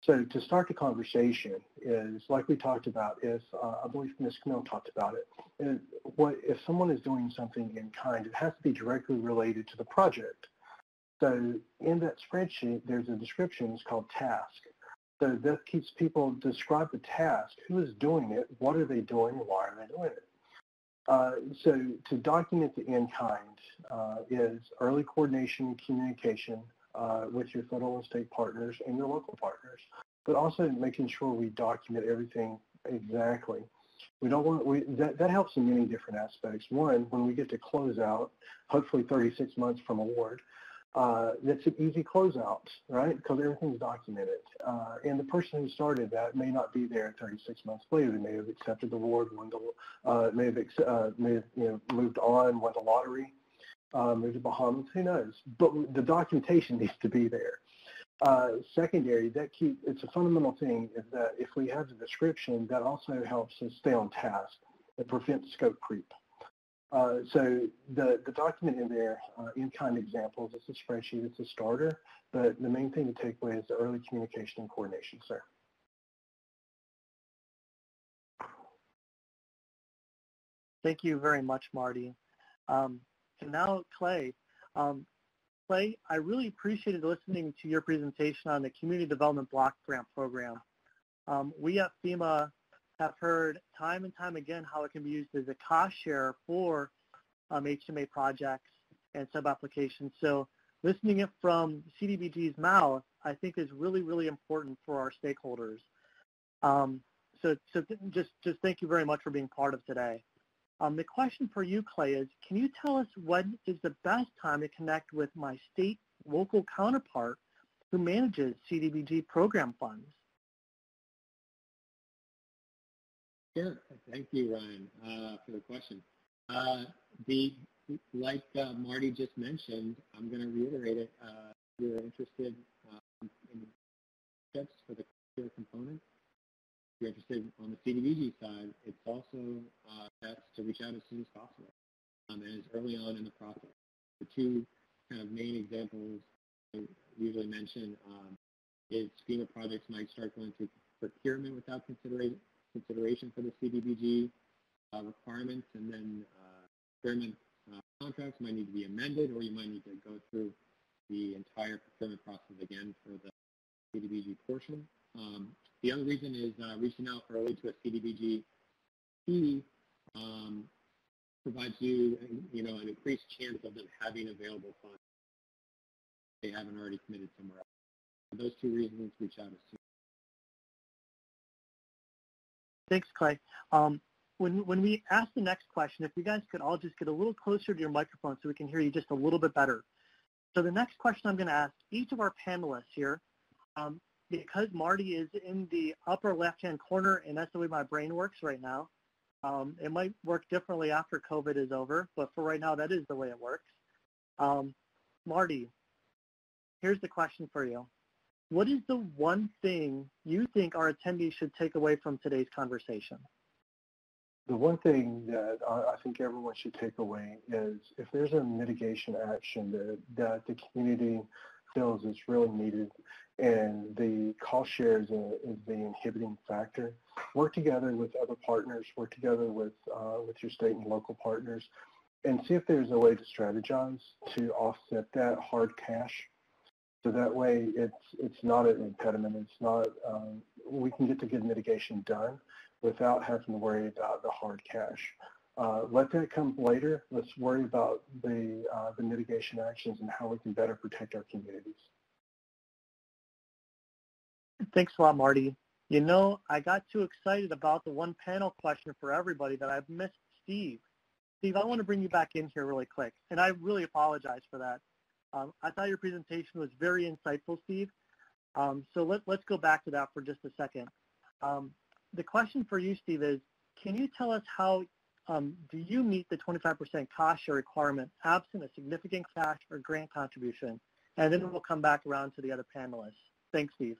So to start the conversation is like we talked about. If uh, I believe Ms. Camille talked about it, is what if someone is doing something in kind, it has to be directly related to the project. So in that spreadsheet, there's a description. It's called task. So that keeps people describe the task. Who is doing it? What are they doing? Why are they doing it? Uh, so to document the in-kind uh, is early coordination and communication uh, with your federal and state partners and your local partners, but also making sure we document everything exactly. We don't want we that, that helps in many different aspects. One, when we get to close out, hopefully 36 months from award, uh, that's an easy closeout, right? Because everything's documented. Uh, and the person who started that may not be there 36 months later. They may have accepted the award, won the, uh, may have, uh, may have you know, moved on, won the lottery, uh, moved to Bahamas, who knows? But the documentation needs to be there. Uh, secondary, that keep, it's a fundamental thing is that if we have the description, that also helps us stay on task and prevent scope creep. Uh, so the, the document in there, uh, in-kind examples, it's a spreadsheet, it's a starter, but the main thing to take away is the early communication and coordination, sir. Thank you very much, Marty. Um, and now, Clay. Um, Clay, I really appreciated listening to your presentation on the Community Development Block Grant Program. Um, we at FEMA have heard time and time again how it can be used as a cost share for um, HMA projects and sub-applications. So listening it from CDBG's mouth, I think is really, really important for our stakeholders. Um, so, so just, just thank you very much for being part of today. Um, the question for you, Clay, is can you tell us when is the best time to connect with my state local counterpart who manages CDBG program funds? Sure. Thank you, Ryan, uh, for the question. Uh, the like uh, Marty just mentioned, I'm going to reiterate it. Uh, if you're interested um, in steps for the component, you're interested on the CDBG side, it's also uh, best to reach out as soon as possible um, and as early on in the process. The two kind of main examples I usually mention um, is FEMA projects might start going through procurement without considering consideration for the CDBG uh, requirements, and then uh, procurement uh, contracts might need to be amended, or you might need to go through the entire procurement process again for the CDBG portion. Um, the other reason is uh, reaching out early to a CDBG fee um, provides you, you know, an increased chance of them having available funds. They haven't already committed somewhere else. For those two reasons, reach out as soon Thanks, Clay. Um, when, when we ask the next question, if you guys could all just get a little closer to your microphone so we can hear you just a little bit better. So the next question I'm going to ask each of our panelists here, um, because Marty is in the upper left-hand corner, and that's the way my brain works right now. Um, it might work differently after COVID is over, but for right now, that is the way it works. Um, Marty, here's the question for you. What is the one thing you think our attendees should take away from today's conversation? The one thing that I think everyone should take away is if there's a mitigation action that, that the community feels is really needed and the cost share is, a, is the inhibiting factor, work together with other partners, work together with, uh, with your state and local partners, and see if there's a way to strategize to offset that hard cash so that way, it's it's not an impediment. It's not. Um, we can get the good mitigation done without having to worry about the hard cash. Uh, let that come later. Let's worry about the uh, the mitigation actions and how we can better protect our communities. Thanks a lot, Marty. You know, I got too excited about the one panel question for everybody that I've missed Steve. Steve, I want to bring you back in here really quick, and I really apologize for that. Um, I thought your presentation was very insightful, Steve. Um, so let, let's go back to that for just a second. Um, the question for you, Steve, is can you tell us how um, do you meet the 25% cost share requirement absent a significant cash or grant contribution? And then we'll come back around to the other panelists. Thanks, Steve.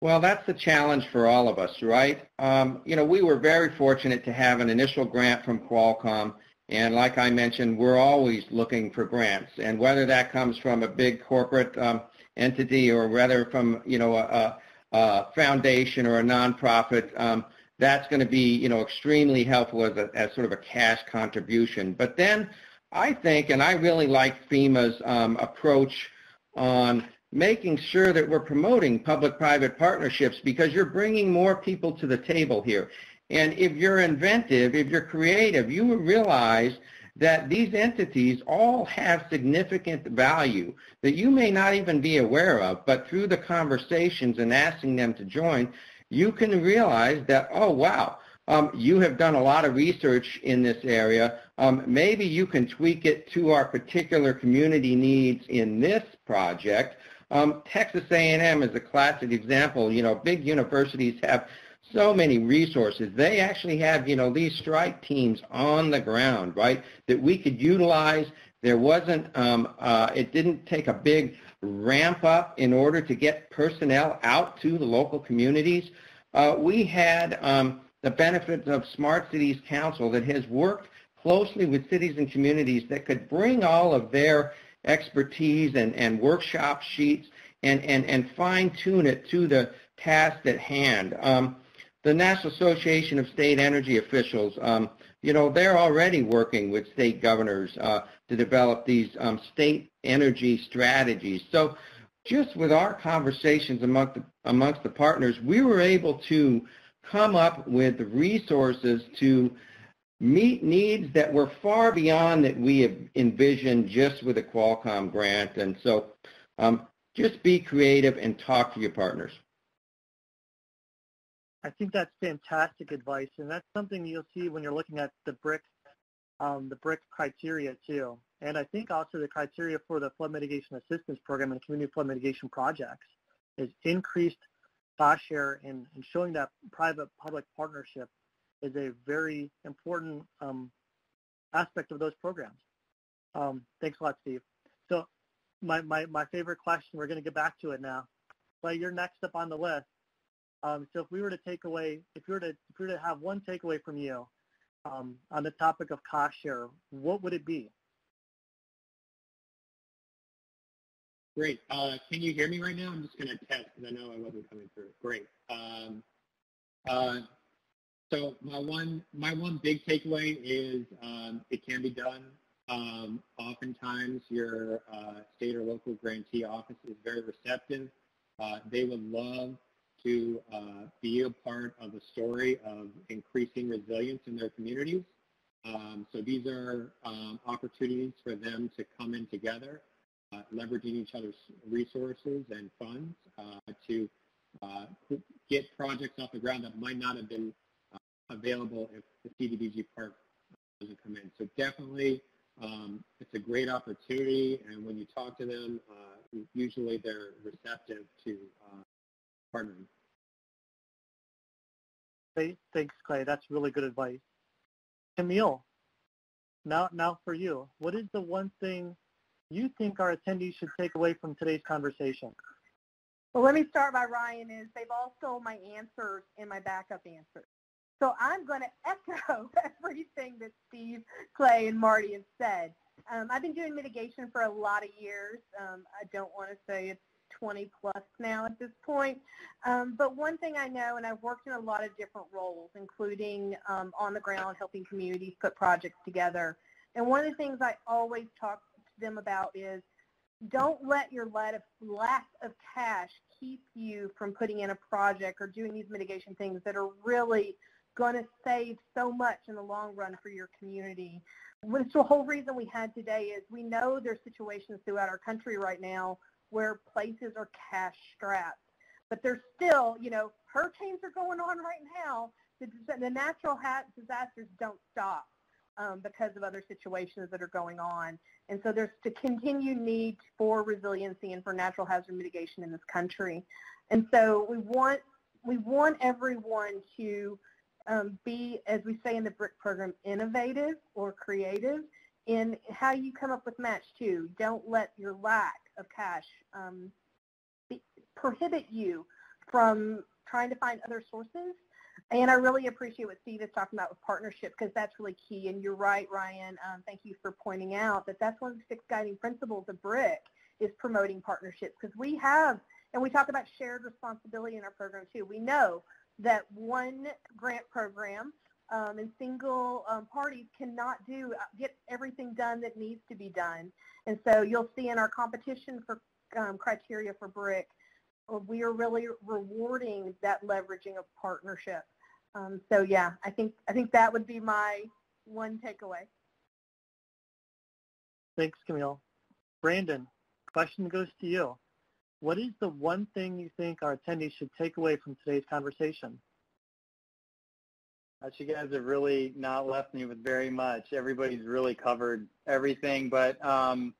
Well, that's the challenge for all of us, right? Um, you know, we were very fortunate to have an initial grant from Qualcomm and like I mentioned, we're always looking for grants. And whether that comes from a big corporate um, entity or whether from, you know, a, a foundation or a nonprofit, um, that's going to be, you know, extremely helpful as, a, as sort of a cash contribution. But then I think, and I really like FEMA's um, approach on making sure that we're promoting public-private partnerships because you're bringing more people to the table here. And if you're inventive, if you're creative, you will realize that these entities all have significant value that you may not even be aware of, but through the conversations and asking them to join, you can realize that, oh, wow, um, you have done a lot of research in this area. Um, maybe you can tweak it to our particular community needs in this project. Um, Texas A&M is a classic example. You know, big universities have so many resources. They actually have, you know, these strike teams on the ground, right, that we could utilize. There wasn't, um, uh, it didn't take a big ramp up in order to get personnel out to the local communities. Uh, we had um, the benefit of Smart Cities Council that has worked closely with cities and communities that could bring all of their expertise and, and workshop sheets and, and, and fine tune it to the task at hand. Um, the National Association of State Energy Officials, um, you know, they're already working with state governors uh, to develop these um, state energy strategies. So just with our conversations amongst the, amongst the partners, we were able to come up with the resources to meet needs that were far beyond that we have envisioned just with a Qualcomm grant. And so um, just be creative and talk to your partners. I think that's fantastic advice, and that's something you'll see when you're looking at the BRIC, um, the BRIC criteria too. And I think also the criteria for the flood mitigation assistance program and community flood mitigation projects is increased cost share and, and showing that private-public partnership is a very important um, aspect of those programs. Um, thanks a lot, Steve. So my, my, my favorite question, we're going to get back to it now. But you're next up on the list. Um, so if we were to take away, if you were to, if we were to have one takeaway from you um, on the topic of cost share, what would it be? Great. Uh, can you hear me right now? I'm just going to test because I know I wasn't coming through. Great. Um, uh, so my one my one big takeaway is um, it can be done. Um, oftentimes your uh, state or local grantee office is very receptive. Uh, they would love to uh, be a part of the story of increasing resilience in their communities. Um, so these are um, opportunities for them to come in together, uh, leveraging each other's resources and funds uh, to uh, get projects off the ground that might not have been available if the CDBG part doesn't come in. So definitely Um, it's a great opportunity, and when you talk to them, uh, usually they're receptive to uh, partnering. Thanks, Clay. That's really good advice. Camille, now, now for you, what is the one thing you think our attendees should take away from today's conversation? Well, let me start by Ryan is they've all stole my answers and my backup answers. So I'm going to echo everything that Steve, Clay, and Marty have said. Um, I've been doing mitigation for a lot of years. Um, I don't want to say it's 20 plus now at this point. Um, but one thing I know, and I've worked in a lot of different roles, including um, on the ground helping communities put projects together. And one of the things I always talk to them about is don't let your lack of cash keep you from putting in a project or doing these mitigation things that are really going to save so much in the long run for your community. Which the whole reason we had today is we know there's situations throughout our country right now where places are cash strapped. But there's still, you know, hurricanes are going on right now. The, the natural disasters don't stop um, because of other situations that are going on. And so there's to continued need for resiliency and for natural hazard mitigation in this country. And so we want we want everyone to um, be, as we say in the BRIC program, innovative or creative in how you come up with match too. Don't let your lack of cash um, be, prohibit you from trying to find other sources. And I really appreciate what Steve is talking about with partnership because that's really key. And you're right, Ryan. Um, thank you for pointing out that that's one of the six guiding principles of BRIC is promoting partnerships because we have, and we talk about shared responsibility in our program too. We know that one grant program um, and single um, parties cannot do uh, get everything done that needs to be done. And so you'll see in our competition for um, criteria for BRIC, uh, we are really rewarding that leveraging of partnership. Um, so yeah, I think I think that would be my one takeaway. Thanks, Camille. Brandon, question goes to you. What is the one thing you think our attendees should take away from today's conversation? Gosh, you guys have really not left me with very much. Everybody's really covered everything, but um,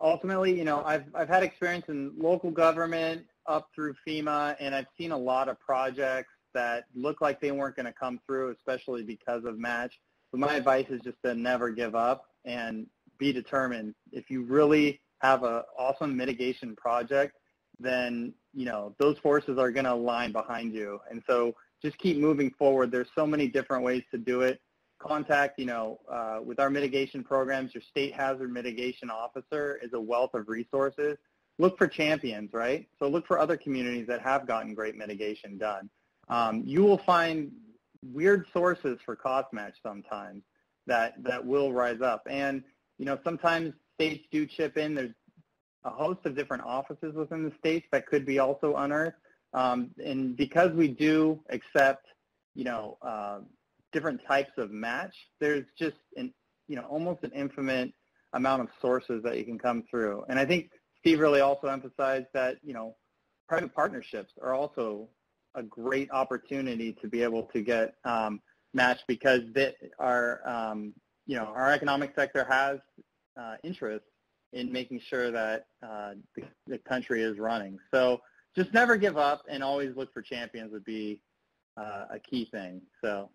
ultimately, you know, I've I've had experience in local government up through FEMA, and I've seen a lot of projects that look like they weren't going to come through, especially because of match. But my advice is just to never give up and be determined. If you really have an awesome mitigation project, then you know those forces are going to align behind you, and so just keep moving forward. There's so many different ways to do it. Contact, you know, uh, with our mitigation programs, your state hazard mitigation officer is a wealth of resources. Look for champions, right? So look for other communities that have gotten great mitigation done. Um, you will find weird sources for cost match sometimes that, that will rise up. And, you know, sometimes states do chip in. There's a host of different offices within the states that could be also unearthed. Um, and because we do accept, you know, uh, different types of match, there's just an, you know, almost an infinite amount of sources that you can come through. And I think Steve really also emphasized that, you know, private partnerships are also a great opportunity to be able to get um, match because they, our, um, you know, our economic sector has uh, interest in making sure that uh, the, the country is running. So just never give up and always look for champions would be uh, a key thing. So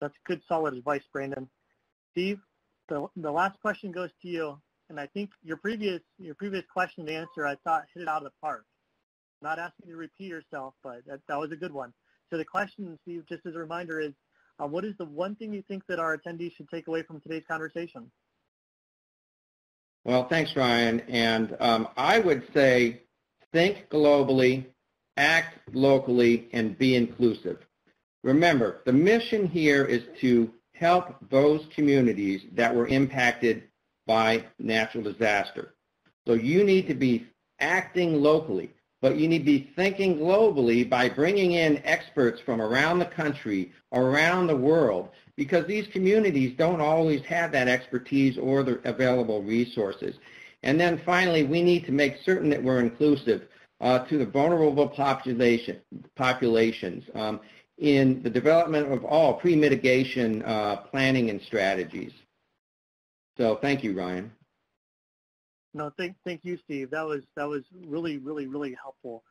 that's good, solid advice, Brandon. Steve, the the last question goes to you, and I think your previous your previous question and answer I thought hit it out of the park. I'm not asking you to repeat yourself, but that, that was a good one. So the question, Steve, just as a reminder, is uh, what is the one thing you think that our attendees should take away from today's conversation? Well, thanks, Ryan. And um, I would say think globally, act locally, and be inclusive. Remember, the mission here is to help those communities that were impacted by natural disaster. So you need to be acting locally, but you need to be thinking globally by bringing in experts from around the country, around the world, because these communities don't always have that expertise or the available resources. And then finally, we need to make certain that we're inclusive uh, to the vulnerable population, populations um, in the development of all pre-mitigation uh, planning and strategies. So thank you, Ryan. No, thank thank you, Steve. That was that was really really really helpful.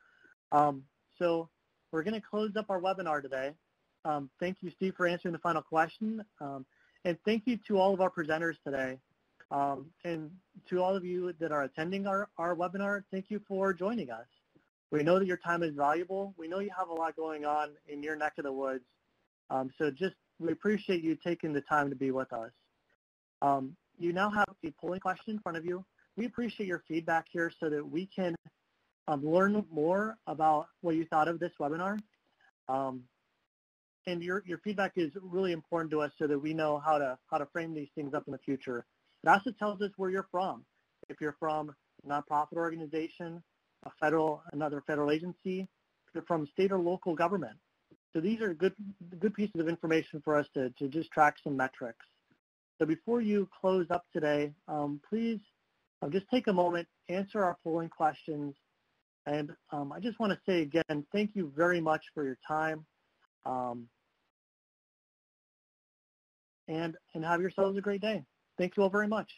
Um, so we're going to close up our webinar today. Um, thank you, Steve, for answering the final question, um, and thank you to all of our presenters today. Um, and to all of you that are attending our, our webinar, thank you for joining us. We know that your time is valuable. We know you have a lot going on in your neck of the woods. Um, so just, we appreciate you taking the time to be with us. Um, you now have a polling question in front of you. We appreciate your feedback here so that we can um, learn more about what you thought of this webinar. Um, and your, your feedback is really important to us so that we know how to, how to frame these things up in the future. It also tells us where you're from. If you're from a nonprofit organization, a federal, another federal agency, if you're from state or local government. So these are good, good pieces of information for us to, to just track some metrics. So before you close up today, um, please uh, just take a moment, answer our polling questions, and um, I just want to say again, thank you very much for your time, um, and, and have yourselves a great day. Thank you all very much.